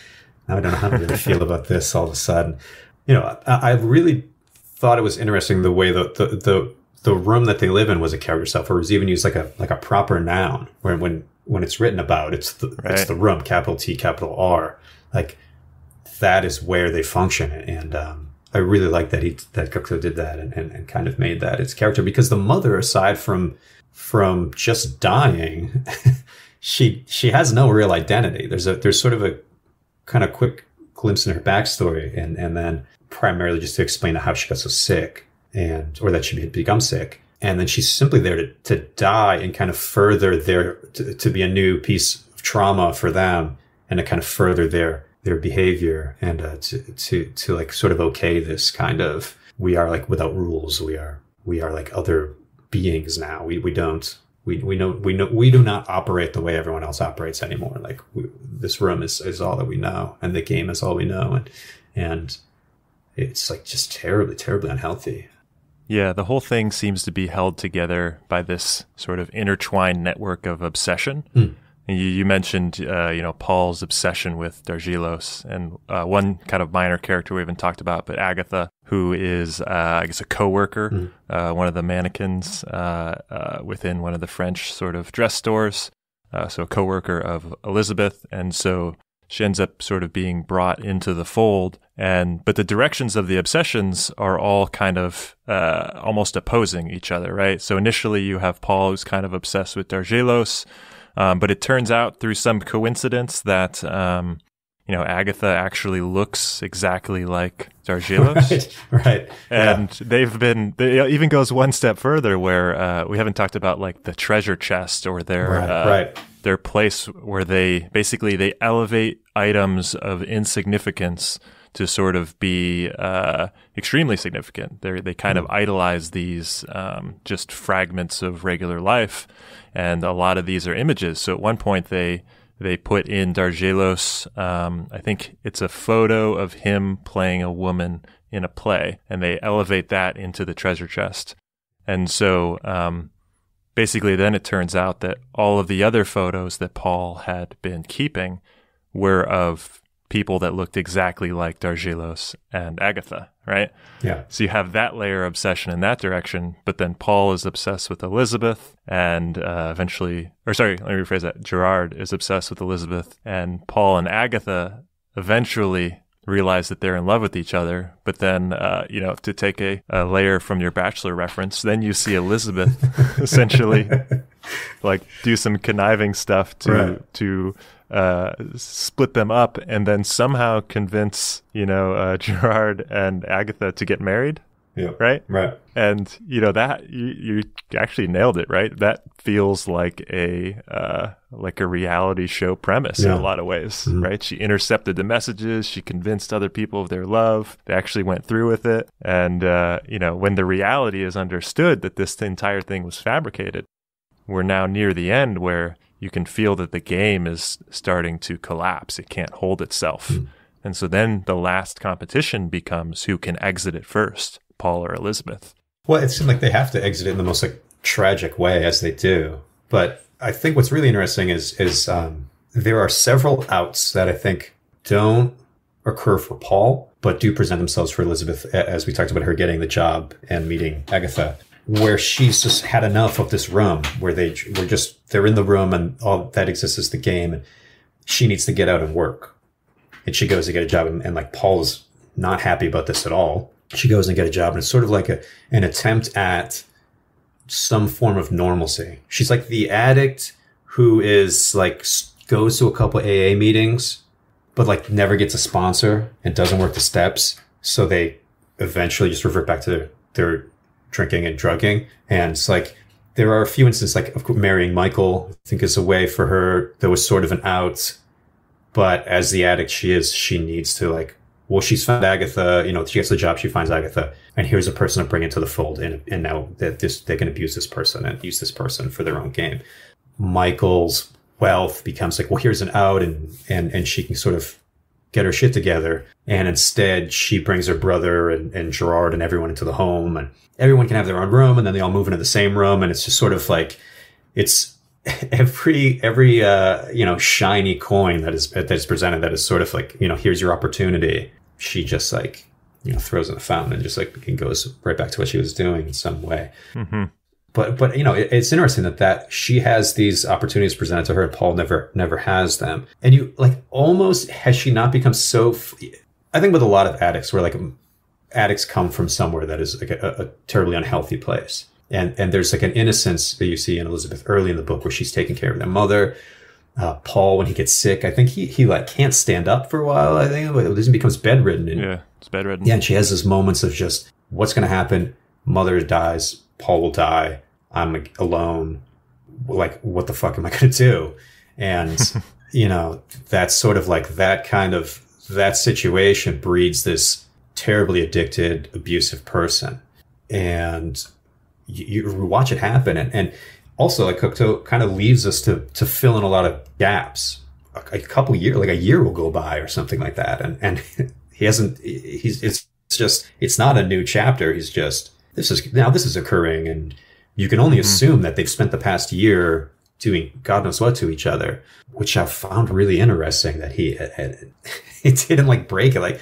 now I don't know how to really feel about this. All of a sudden, you know, I, I really thought it was interesting the way the, the the the room that they live in was a character self, or was even used like a like a proper noun. Where when when it's written about, it's the right. it's the room, capital T, capital R. Like that is where they function, and um, I really like that he that Cocteau did that and, and, and kind of made that its character because the mother, aside from from just dying, she she has no real identity. There's a there's sort of a kind of quick glimpse in her backstory, and and then primarily just to explain how she got so sick and or that she had become sick, and then she's simply there to to die and kind of further their to, to be a new piece of trauma for them and to kind of further their their behavior and uh, to to to like sort of okay this kind of we are like without rules we are we are like other beings now. We we don't we we know we know we do not operate the way everyone else operates anymore. Like we, this room is is all that we know, and the game is all we know, and and it's like just terribly terribly unhealthy. Yeah, the whole thing seems to be held together by this sort of intertwined network of obsession. Mm. You, you, mentioned, uh, you know, Paul's obsession with Dargelos, and uh, one kind of minor character we haven't talked about, but Agatha, who is, uh, I guess, a coworker, mm. one of the mannequins uh, uh, within one of the French sort of dress stores. so a coworker of Elizabeth, and so she ends up sort of being brought into the fold. And but the directions of the obsessions are all kind of almost opposing each other, right? So initially, you have Paul, who's kind of obsessed with Dargelos. Um, but it turns out through some coincidence that um, you know Agatha actually looks exactly like Dargelos, right? right. And yeah. they've been. They even goes one step further, where uh, we haven't talked about like the treasure chest or their right, uh, right. their place where they basically they elevate items of insignificance to sort of be uh, extremely significant. They they kind mm. of idolize these um, just fragments of regular life and a lot of these are images. So at one point they they put in Dargelos. Um, I think it's a photo of him playing a woman in a play, and they elevate that into the treasure chest. And so um, basically, then it turns out that all of the other photos that Paul had been keeping were of people that looked exactly like Dargelos and Agatha, right? Yeah. So you have that layer of obsession in that direction, but then Paul is obsessed with Elizabeth, and uh, eventually, or sorry, let me rephrase that. Gerard is obsessed with Elizabeth, and Paul and Agatha eventually realize that they're in love with each other. But then, uh, you know, to take a, a, layer from your Bachelor reference, then you see Elizabeth essentially like do some conniving stuff to right. to uh, split them up and then somehow convince, you know, uh, Gerard and Agatha to get married. Yeah. Right. Right. And you know that you, you actually nailed it, right? That feels like a uh, like a reality show premise in a lot of ways, right? She intercepted the messages, she convinced other people of their love. They actually went through with it, and uh, you know when the reality is understood that this entire thing was fabricated, we're now near the end where you can feel that the game is starting to collapse. It can't hold itself. And so then the last competition becomes who can exit it first, Paul or Elizabeth. Well, it seemed like they have to exit it in the most like tragic way as they do. But I think what's really interesting is is um, there are several outs that I think don't occur for Paul, but do present themselves for Elizabeth, as we talked about her getting the job and meeting Agatha, where she's just had enough of this room, where they were just they're in the room and all that exists is the game, and she needs to get out and work, and she goes to get a job, and, and like Paul's not happy about this at all. She goes and get a job, and it's sort of like a an attempt at some form of normalcy. She's like the addict who is like goes to a couple AA meetings, but like never gets a sponsor and doesn't work the steps. So they eventually just revert back to their, their drinking and drugging. And it's like there are a few instances, like of course, marrying Michael, I think is a way for her. There was sort of an out, but as the addict she is, she needs to like. Well, she's found Agatha. You know, she gets the job. She finds Agatha, and here's a person to bring into the fold. And and now that this they can abuse this person and use this person for their own game. Michael's wealth becomes like, well, here's an out, and and and she can sort of get her shit together. And instead, she brings her brother and, and Gerard and everyone into the home, and everyone can have their own room, and then they all move into the same room, and it's just sort of like it's every every uh you know shiny coin that is that is presented that is sort of like you know here's your opportunity she just like you know throws in the fountain and just like goes right back to what she was doing in some way but but you know it, it's interesting that that she has these opportunities presented to her and paul never never has them and you like almost has she not become so f- i think with a lot of addicts where like addicts come from somewhere that is like a, a terribly unhealthy place and and there's like an innocence that you see in elizabeth early in the book where she's taking care of their mother uh, paul when he gets sick i think he he like can't stand up for a while i think he becomes bedridden and Yeah, it's bedridden. yeah, and she has these moments of just what's going to happen. Mother dies. Paul will die. I'm alone. Like, what the fuck am I going to do? And you know, that's sort of like that kind of that situation breeds this terribly addicted, abusive person, and you, you watch it happen, and and also like Cocteau kind of leaves us to to fill in a lot of gaps. A, a couple year, like a year will go by or something like that, and and he hasn't. He's it's just it's not a new chapter. He's just this is now this is occurring, and you can only mm-hmm. assume that they've spent the past year doing God knows what to each other, which I found really interesting. That he it didn't like break it like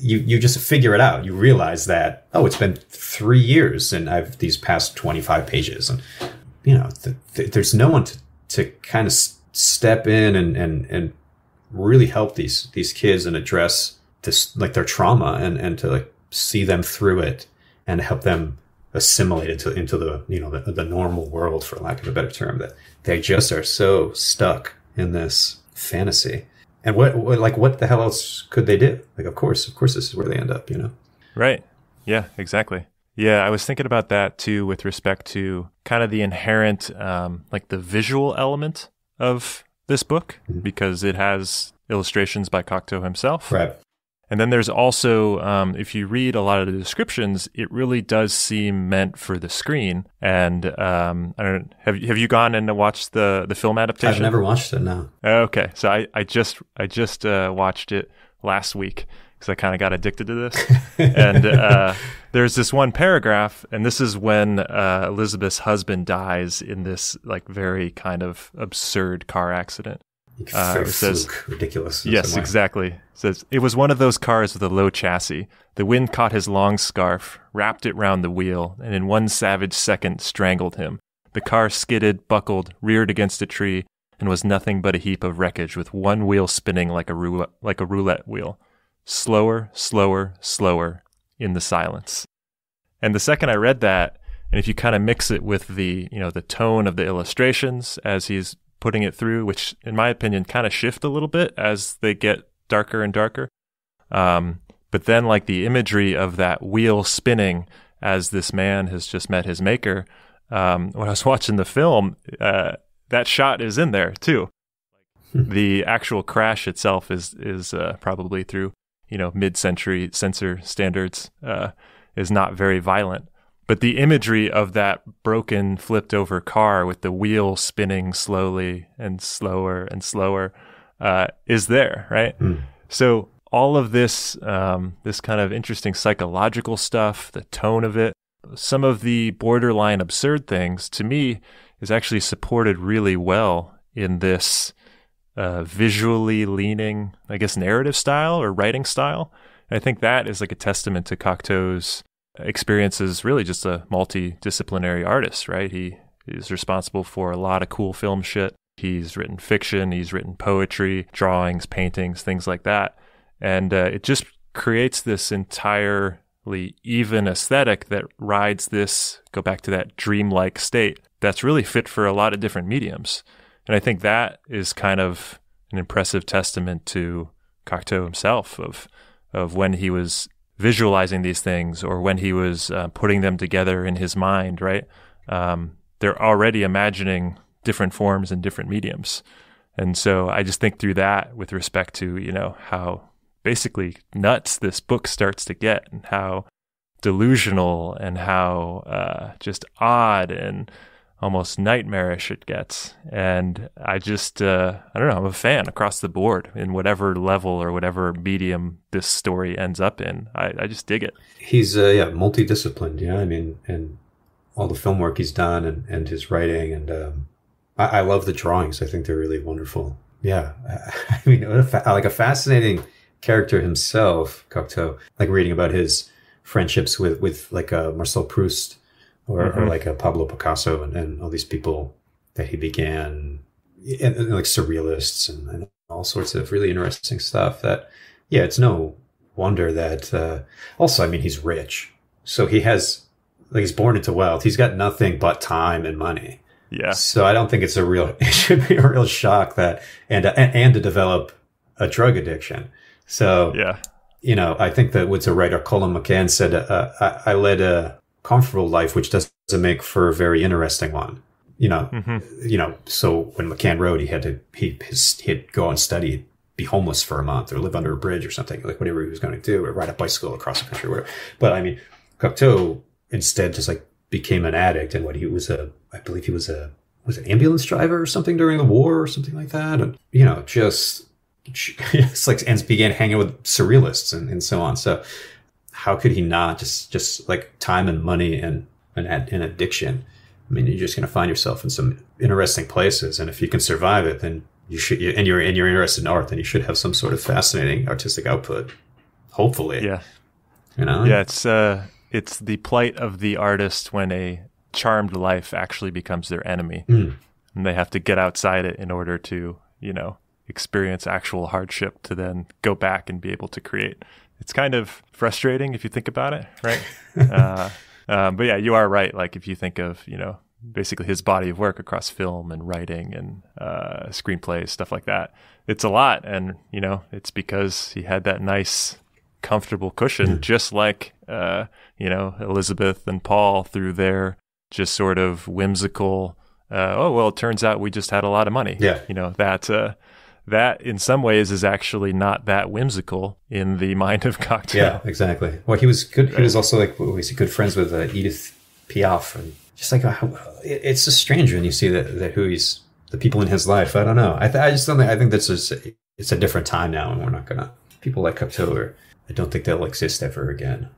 you you just figure it out. You realize that oh, it's been three years, and I've these past twenty five pages, and you know, th- th- there's no one to, to kind of s- step in and, and and really help these these kids and address this like their trauma and and to like see them through it and help them assimilate into into the you know the, the normal world for lack of a better term that they just are so stuck in this fantasy and what, what like what the hell else could they do like of course of course this is where they end up you know Right. Yeah, exactly. Yeah, I was thinking about that too with respect to kind of the inherent, um, like the visual element of this book, because it has illustrations by Cocteau himself. right And then there's also, um, if you read a lot of the descriptions, it really does seem meant for the screen. And um, I don't have you, have you gone and watched the the film adaptation? i've never watched it no Okay, so I, I just I just uh, watched it last week because I kind of got addicted to this. and uh, there's this one paragraph, and this is when uh, Elizabeth's husband dies in this like very kind of absurd car accident. Uh, it says- ridiculous Yes, exactly. It says it was one of those cars with a low chassis. The wind caught his long scarf, wrapped it round the wheel, and in one savage second strangled him. The car skidded, buckled, reared against a tree, and was nothing but a heap of wreckage with one wheel spinning like a roulette, like a roulette wheel. Slower, slower, slower in the silence. And the second I read that, and if you kind of mix it with the, you know, the tone of the illustrations as he's putting it through, which in my opinion kind of shift a little bit as they get darker and darker. Um, but then like the imagery of that wheel spinning as this man has just met his maker. Um, when I was watching the film, uh, that shot is in there too. the actual crash itself is is uh, probably through you know mid-century censor standards uh, is not very violent, but the imagery of that broken, flipped over car with the wheel spinning slowly and slower and slower uh, is there, right? Mm. So all of this, um, this kind of interesting psychological stuff, the tone of it, some of the borderline absurd things, to me, is actually supported really well in this uh, visually leaning, I guess, narrative style or writing style. And I think that is like a testament to Cocteau's experience as really just a multidisciplinary artist, right? He is responsible for a lot of cool film shit. He's written fiction, he's written poetry, drawings, paintings, things like that. And uh, it just creates this entirely even aesthetic that rides this, go back to that dreamlike state that's really fit for a lot of different mediums. And I think that is kind of an impressive testament to Cocteau himself of of when he was visualizing these things or when he was uh, putting them together in his mind, right? Um, they're already imagining different forms and different mediums. And so I just think through that with respect to, you know, how basically nuts this book starts to get and how delusional and how uh, just odd and almost nightmarish it gets. And I just, uh, I don't know, I'm a fan across the board in whatever level or whatever medium this story ends up in. I, I just dig it. He's, uh, yeah, multidisciplined. Yeah. I mean, and all the film work he's done and, and his writing. And, um, I, I love the drawings. I think they're really wonderful. Yeah. I mean, like a fascinating character himself, Cocteau, like reading about his friendships with, with like, uh, Marcel Proust or, mm-hmm. or like a Pablo Picasso and, and, all these people that he began, and, and like surrealists and, and, all sorts of really interesting stuff. That yeah, it's no wonder that. Uh, also, I mean, he's rich, so he has like he's born into wealth. He's got nothing but time and money. Yeah. So I don't think it's a real. It should be a real shock that and and, and to develop a drug addiction. So yeah. You know, I think that what's a writer, Colum McCann said, uh, I, I led a comfortable life, which doesn't make for a very interesting one. You know, mm-hmm. you know. So when McCann wrote, he had to he his, he'd go and study, be homeless for a month, or live under a bridge or something, like whatever he was going to do, or ride a bicycle across the country, or whatever. But I mean, Cocteau instead just like became an addict, and what he was a, I believe he was a was an ambulance driver or something during the war or something like that, and you know, just it's like and began hanging with surrealists and, and so on. So how could he not just just like time and money and an, an addiction? I mean, you're just going to find yourself in some interesting places, and if you can survive it, then you should. And you're and you're interested in art, then you should have some sort of fascinating artistic output. Hopefully, yeah, you know, yeah. It's uh, it's the plight of the artist when a charmed life actually becomes their enemy, mm. and they have to get outside it in order to, you know, experience actual hardship to then go back and be able to create it's kind of frustrating if you think about it, right? uh, um, but yeah, you are right. Like if you think of, you know, basically his body of work across film and writing and uh, screenplays, stuff like that, it's a lot. And, you know, it's because he had that nice, comfortable cushion, just like, uh, you know, Elizabeth and Paul through their just sort of whimsical, uh, oh, well, it turns out we just had a lot of money. Yeah. You know, that, uh, that in some ways is actually not that whimsical in the mind of Cocteau. Yeah, exactly. Well, he was good. He was also like was good friends with uh, Edith Piaf, and just like how, it's just strange when you see that, that who he's the people in his life. I don't know. I, th- I just don't think. I think that's just it's a different time now, and we're not gonna people like Cocteau. Are, I don't think they'll exist ever again.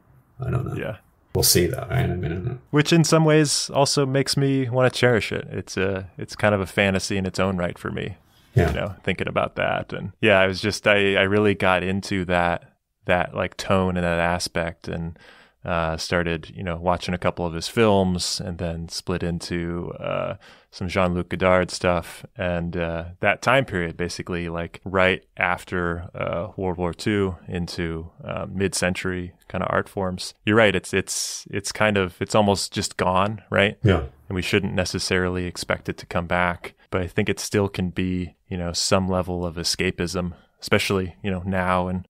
I don't know. Yeah. We'll see though, right? I mean, which in some ways also makes me want to cherish it. It's a, it's kind of a fantasy in its own right for me yeah. you know, thinking about that. And yeah, I was just, I, I really got into that, that like tone and that aspect and, uh, started, you know, watching a couple of his films and then split into, uh, some Jean Luc Godard stuff. And, uh, that time period, basically like right after, uh, World War II into, uh, mid century kind of art forms. You're right. It's, it's, it's kind of, it's almost just gone, right? Yeah. And we shouldn't necessarily expect it to come back but I think it still can be, you know, some level of escapism, especially, you know, now and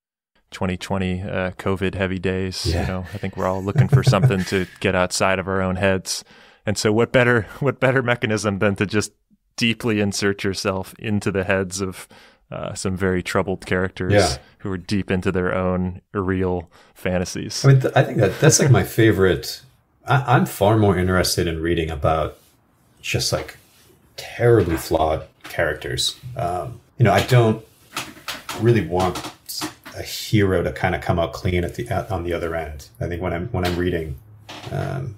2020 uh, COVID heavy days. Yeah. You know, I think we're all looking for something to get outside of our own heads. And so, what better what better mechanism than to just deeply insert yourself into the heads of uh, some very troubled characters Yeah. who are deep into their own irreal fantasies. I mean, th- I think that that's like my favorite. I, I'm far more interested in reading about just like terribly flawed characters. Um, you know, I don't really want a hero to kind of come out clean at the at, on the other end. I think when I'm when I'm reading, um,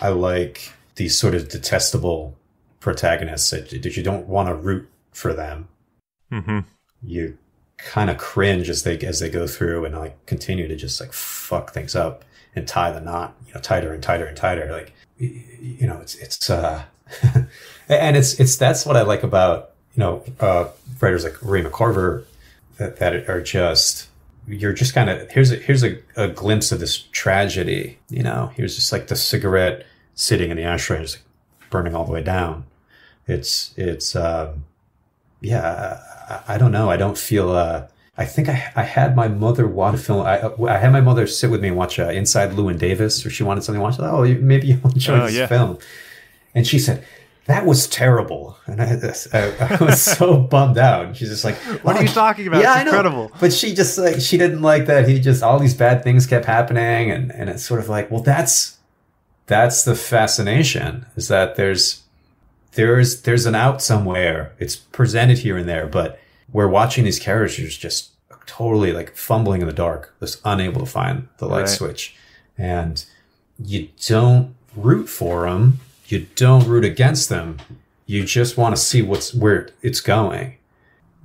I like these sort of detestable protagonists that, that you don't want to root for them. hmm You kind of cringe as they as they go through and like continue to just like fuck things up and tie the knot, you know, tighter and tighter and tighter. Like, you know, it's it's uh, and it's it's that's what I like about you know uh, writers like Raymond Carver that, that are just you're just kind of here's a here's a, a glimpse of this tragedy. You know, here's just like the cigarette sitting in the ashtray, just like burning all the way down. It's it's um, yeah. I, I don't know. I don't feel. Uh, I think I, I had my mother watch a film. I, I had my mother sit with me and watch uh, Inside Llewyn Davis, or she wanted something to watch. Oh, maybe you'll enjoy Oh, this yeah. film. And she said, that was terrible. And I, I, I was so bummed out. And she's just like, What are "Oh, you talking about? Yeah, It's I know." incredible. But she just like, she didn't like that. He just, all these bad things kept happening. And, and it's sort of like, well, that's, that's the fascination is that there's, there's, there's an out somewhere. It's presented here and there, but we're watching these characters just totally like fumbling in the dark, just unable to find the light Right. switch. And you don't root for them. You don't root against them. You just want to see what's where it's going.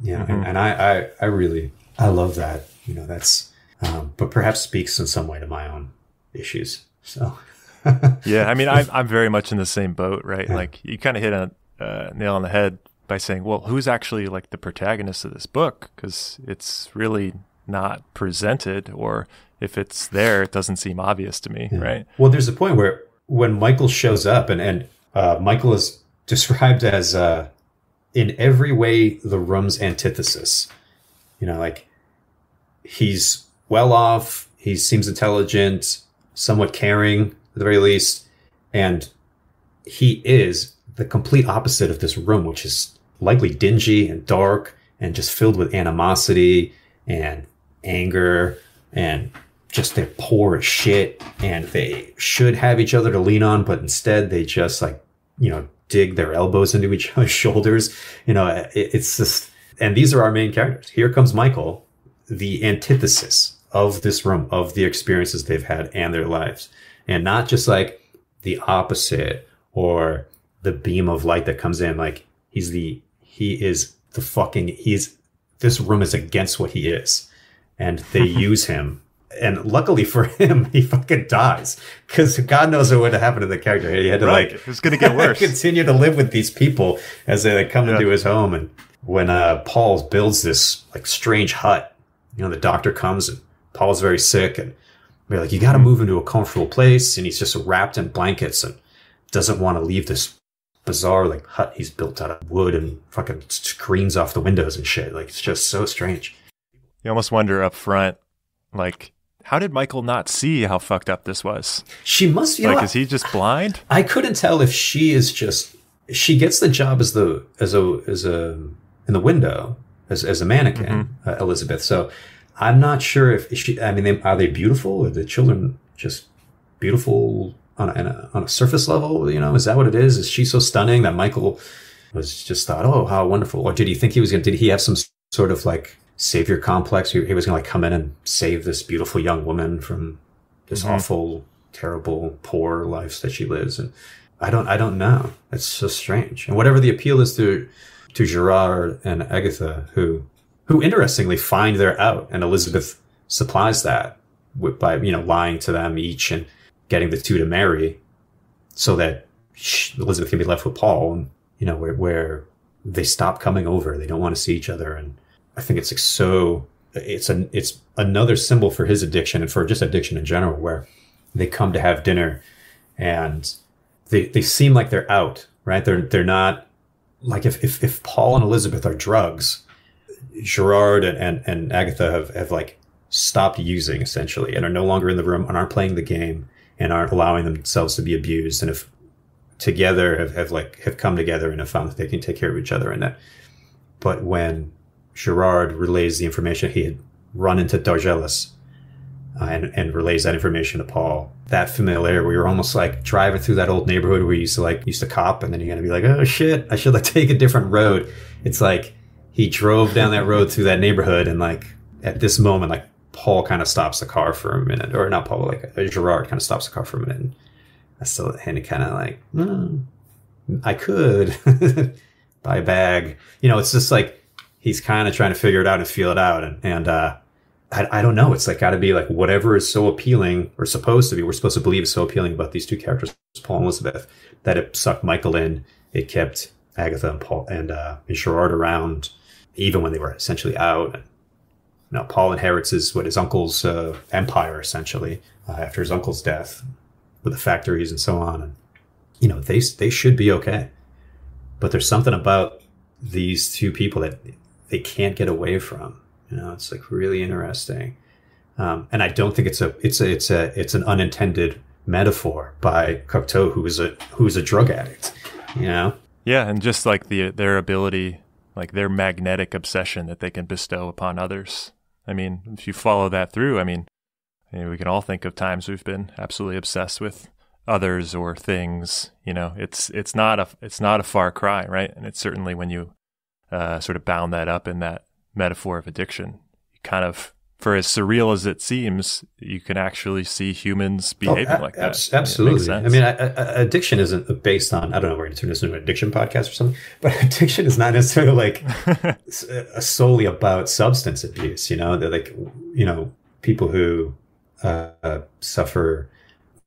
You know, and, and I, I, I really, I love that. You know, that's, um, but perhaps speaks in some way to my own issues. So, Yeah, I mean, I'm I'm very much in the same boat, right? Like you kind of hit a uh, nail on the head by saying, well, who's actually like the protagonist of this book? Because it's really not presented, or if it's there, it doesn't seem obvious to me, right? Well, there's a point where when Michael shows up, and and uh, Michael is described as uh, in every way the room's antithesis. You know, like he's well off, he seems intelligent, somewhat caring at the very least, and he is the complete opposite of this room, which is likely dingy and dark and just filled with animosity and anger and just they're poor as shit and they should have each other to lean on, but instead they just like, you know, dig their elbows into each other's shoulders. You know, it, it's just, and these are our main characters. Here comes Michael, the antithesis of this room, of the experiences they've had and their lives. And not just like the opposite or the beam of light that comes in. Like he's the, he is the fucking, he's, this room is against what he is. And they use him. And luckily for him, he fucking dies. Cause God knows what would have happened to the character. He had to Right. like, It's gonna get worse. continue to live with these people as they like, come Yeah. into his home. And when uh, Paul builds this like strange hut, you know, the doctor comes and Paul's very sick and we're like, you got to move into a comfortable place. And he's just wrapped in blankets and doesn't want to leave this bizarre like hut he's built out of wood and fucking screens off the windows and shit. Like it's just so strange. You almost wonder up front, like, how did Michael not see how fucked up this was? She must, you know, like, what? is he just blind? I couldn't tell if she is just she gets the job as the as a as a in the window as as a mannequin, uh, Elizabeth. So I'm not sure if she. I mean, they, are they beautiful? Are the children just beautiful on a, on a on a surface level? You know, is that what it is? Is she so stunning that Michael was just thought, oh, how wonderful? Or did he think he was going? to Did he have some sort of like savior complex? He, he was going to like come in and save this beautiful young woman from this mm-hmm. awful, terrible, poor life that she lives, and I don't, I don't know. It's so strange. And whatever the appeal is to to Gerard and Agatha, who who interestingly find their out, and Elizabeth supplies that with, by you know lying to them each and getting the two to marry, so that sh Elizabeth can be left with Paul, and you know where where they stop coming over, they don't want to see each other, and I think it's like so. It's an it's another symbol for his addiction and for just addiction in general, where they come to have dinner, and they they seem like they're out, right? They're they're not like if, if, if Paul and Elizabeth are drugs, Gerard and, and, and Agatha have, have like stopped using essentially and are no longer in the room and aren't playing the game and aren't allowing themselves to be abused and if together have, have like have come together and have found that they can take care of each other and that but when Gerard relays the information he had run into Dargelos uh, and, and relays that information to Paul. That familiarity, we were almost like driving through that old neighborhood where you used to like used to cop, and then you're gonna be like, oh shit, I should like take a different road. It's like he drove down that road through that neighborhood, and like at this moment, like Paul kind of stops the car for a minute, or not Paul, like uh, Gerard kind of stops the car for a minute. And I still and it kind of like, mm, I could buy a bag. You know, it's just like he's kind of trying to figure it out and feel it out, and and uh, I, I don't know. It's like got to be like whatever is so appealing or supposed to be. We're supposed to believe is so appealing about these two characters, Paul and Elizabeth, that it sucked Michael in. It kept Agatha and Paul and, uh, and around, even when they were essentially out. And, you Paul inherits his what his uncle's uh, empire essentially uh, after his uncle's death, with the factories and so on. And you know, they they should be okay, but there's something about these two people that they can't get away from you know, it's like really interesting. Um, and I don't think it's a it's a it's a it's an unintended metaphor by Cocteau, who is a who's a drug addict. You know. Yeah, and just like the their ability, like their magnetic obsession that they can bestow upon others. I mean, if you follow that through, I mean, we can all think of times we've been absolutely obsessed with others or things. You know, it's it's not a it's not a far cry, right? And it's certainly when you uh, sort of bound that up in that metaphor of addiction. You kind of, for as surreal as it seems, you can actually see humans oh, behaving oh, a- like that. Absolutely. I mean, I, I, addiction isn't based on, I don't know, we're going to turn this into an addiction podcast or something, but addiction is not necessarily like uh, solely about substance abuse. You know, they're like, you know, people who uh, suffer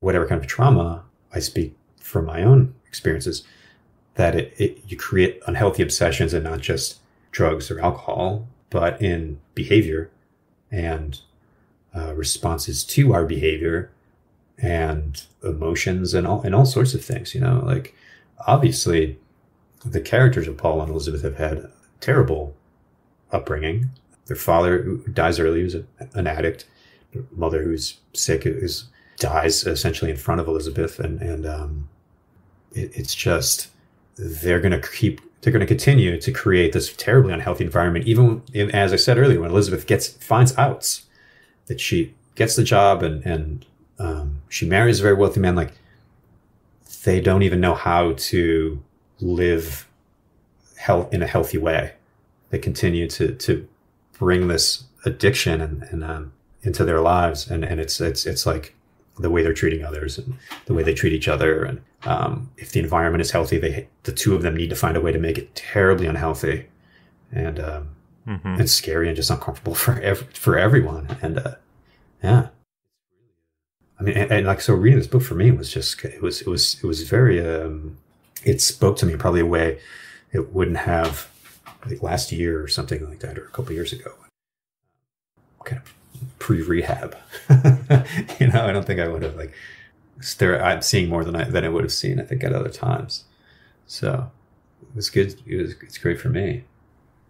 whatever kind of trauma, I speak from my own experiences, that it, it you create unhealthy obsessions and not just drugs or alcohol, but in behavior and uh, responses to our behavior and emotions and all and all sorts of things. You know, like obviously the characters of Paul and Elizabeth have had terrible upbringing. Their father who dies early was an addict. Their mother who's sick is dies essentially in front of Elizabeth, and and um, it, it's just they're going to keep they're going to continue to create this terribly unhealthy environment. Even as I said earlier, when Elizabeth gets finds out that she gets the job and and um, she marries a very wealthy man, like they don't even know how to live health in a healthy way. They continue to to bring this addiction and, and um, into their lives, and and it's it's it's like the way they're treating others and the way they treat each other. And um, if the environment is healthy, they the two of them need to find a way to make it terribly unhealthy and um, mm-hmm. and scary and just uncomfortable for ev- for everyone. And uh, yeah, I mean, and, and, like so, reading this book for me was just it was it was it was very um, it spoke to me probably a way it wouldn't have like last year or something like that or a couple years ago. Kind of pre-rehab. you know, I don't think I would have like stare. I'm seeing more than I than I would have seen. I think at other times. So it was good. It was it's great for me.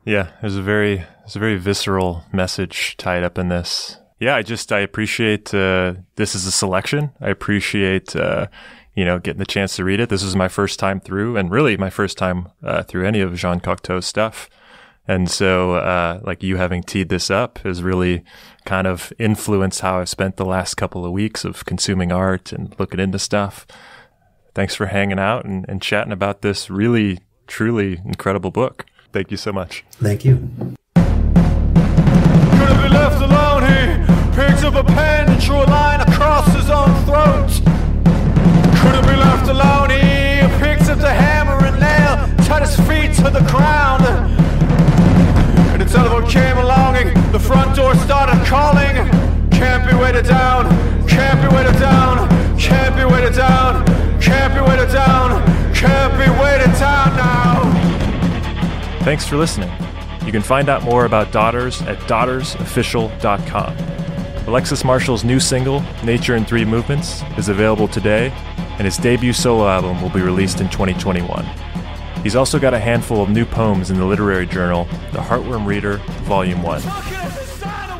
Yeah, there's a very there's a very visceral message tied up in this. Yeah, I just I appreciate uh, this is a selection. I appreciate uh, you know getting the chance to read it. This is my first time through, and really my first time uh, through any of Jean Cocteau's stuff. And so, uh, like you having teed this up has really kind of influenced how I've spent the last couple of weeks of consuming art and looking into stuff. Thanks for hanging out and, and chatting about this really, truly incredible book. Thank you so much. Thank you. Couldn't be left alone. He picks up a pen and drew a line across his own throat. Couldn't be left alone. He picks up the hammer and nail, tied his feet to the ground. And the came along the front door started calling. Can't be weighted down, can't be weighted down, can't be weighted down, can't be weighted down, can't be weighted down now. Thanks for listening. You can find out more about Daughters at daughtersofficial.com. Alexis Marshall's new single, Nature in Three Movements, is available today, and his debut solo album will be released in 2021. He's also got a handful of new poems in the literary journal, The Heartworm Reader, Volume 1.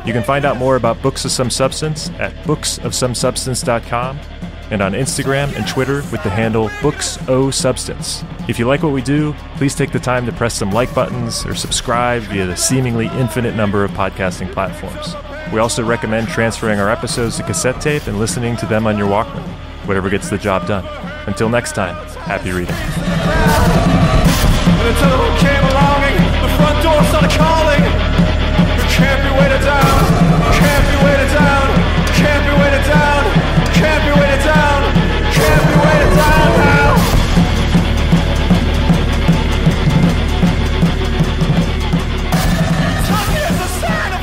You can find out more about Books of Some Substance at booksofsomesubstance.com and on Instagram and Twitter with the handle Books O Substance. If you like what we do, please take the time to press some like buttons or subscribe via the seemingly infinite number of podcasting platforms. We also recommend transferring our episodes to cassette tape and listening to them on your Walkman, whatever gets the job done. Until next time, happy reading. And the telephone came along the front door started calling. You can't be down, can't be down, can't be down, can't be down, can't be down a sign of.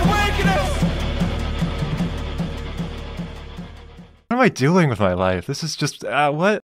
What am I doing with my life? This is just, uh, what?